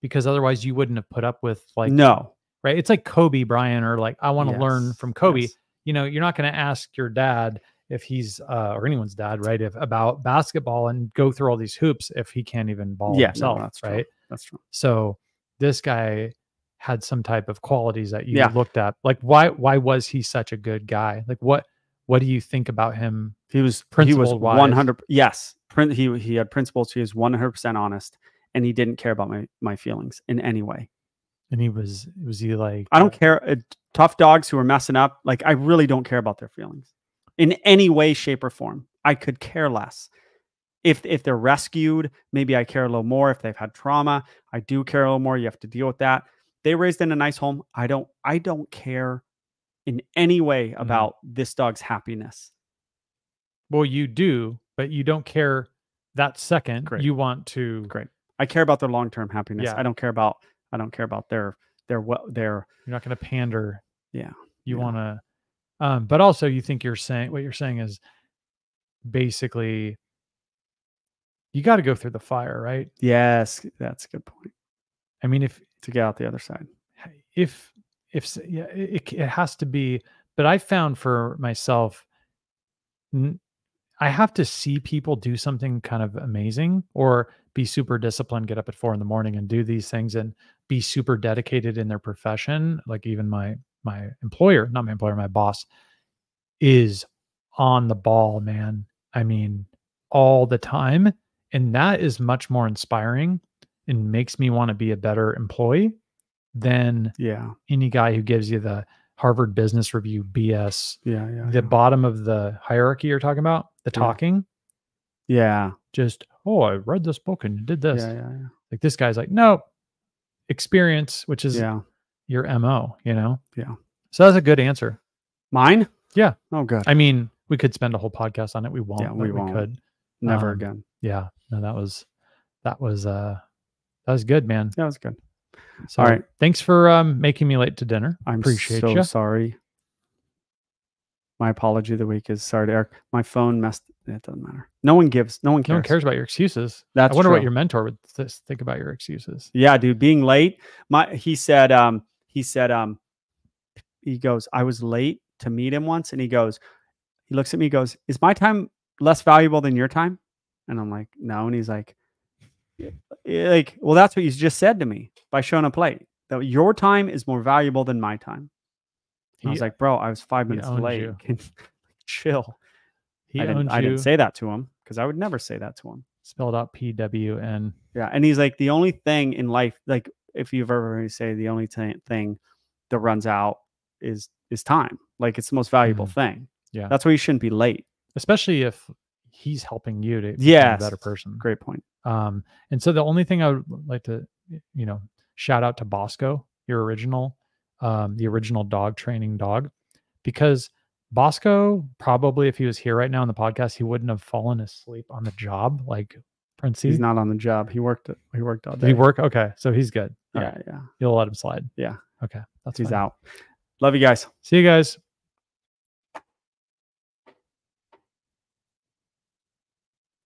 because otherwise you wouldn't have put up with like no. right it's like kobe bryant or like i want to learn from kobe yes. you know you're not going to ask your dad if he's uh or anyone's dad right if about basketball and go through all these hoops if he can't even ball Yeah, no, himself that's true. right That's true. so this guy had some type of qualities that you Yeah. looked at like why why was he such a good guy like what what do you think about him He was he was one hundred. Yes, prin- he he had principles. He was one hundred percent honest, and he didn't care about my my feelings in any way. And he was was he like I don't uh, care. Uh, tough dogs who are messing up, like I really don't care about their feelings in any way, shape, or form. I could care less. If if they're rescued, maybe I care a little more. If they've had trauma, I do care a little more. You have to deal with that. They raised in a nice home. I don't. I don't care in any way Mm-hmm. about this dog's happiness. Well, you do, but you don't care that second. Great. You want to Great. I care about their long term happiness. Yeah. I don't care about. I don't care about their their what their you're not going to pander. Yeah, You yeah. want to um but also you think you're saying what you're saying is basically you got to go through the fire, right? yes. That's a good point I mean if to get out the other side. if if yeah it, it has to be but i found for myself I have to see people do something kind of amazing or be super disciplined get up at four in the morning and do these things and be super dedicated in their profession like even my my employer not my employer my boss is on the ball man i mean all the time and that is much more inspiring and makes me want to be a better employee than Yeah. any guy who gives you the Harvard Business Review BS, Yeah. Yeah. the bottom of the hierarchy you're talking about, the talking, Yeah. just, oh, I read this book and you did this. Yeah. Yeah. Yeah. Like this guy's like, no, experience, which is yeah. your MO, you know? Yeah. So that's a good answer. Mine? Yeah. Oh, good. I mean, we could spend a whole podcast on it. We won't. Yeah, we we, won't. could. Never um, again. Yeah. No, that was, that was, uh, that was good, man. That was good. So right. Thanks for um, making me late to dinner. I'm Appreciate so you. sorry. My apology of the week is sorry Eric. My phone messed. It doesn't matter. No one gives. No one cares. No one cares about your excuses. That's I wonder what your mentor would th- think about your excuses. Yeah, dude, being late. My he said um he said um he goes, I was late to meet him once and he goes, he looks at me, he goes, Is my time less valuable than your time? And I'm like, No. And he's like, "Yeah, yeah, like, well, that's what you just said to me by showing up late. That your time is more valuable than my time. And I was like, bro, I was five minutes late. (laughs) Chill. He I, didn't, I didn't say that to him because I would never say that to him. spelled out P W N. Yeah, and he's like the only thing in life, like if you've ever heard me say the only thi- thing that runs out is is time. Like it's the most valuable Mhm. thing. Yeah. that's why you shouldn't be late. Especially if he's helping you to Yes. a better person. Great point. Um, and so the only thing I would like to, you know, shout out to Bosco, your original, um, the original dog training dog, because Bosco probably, if he was here right now on the podcast, he wouldn't have fallen asleep on the job like Princey. He's not on the job. He worked. He worked all day. Did he work? Okay, so he's good. All Yeah, right, yeah. You'll let him slide. Yeah. Okay, that's He's fine. out. Love you guys. See you guys.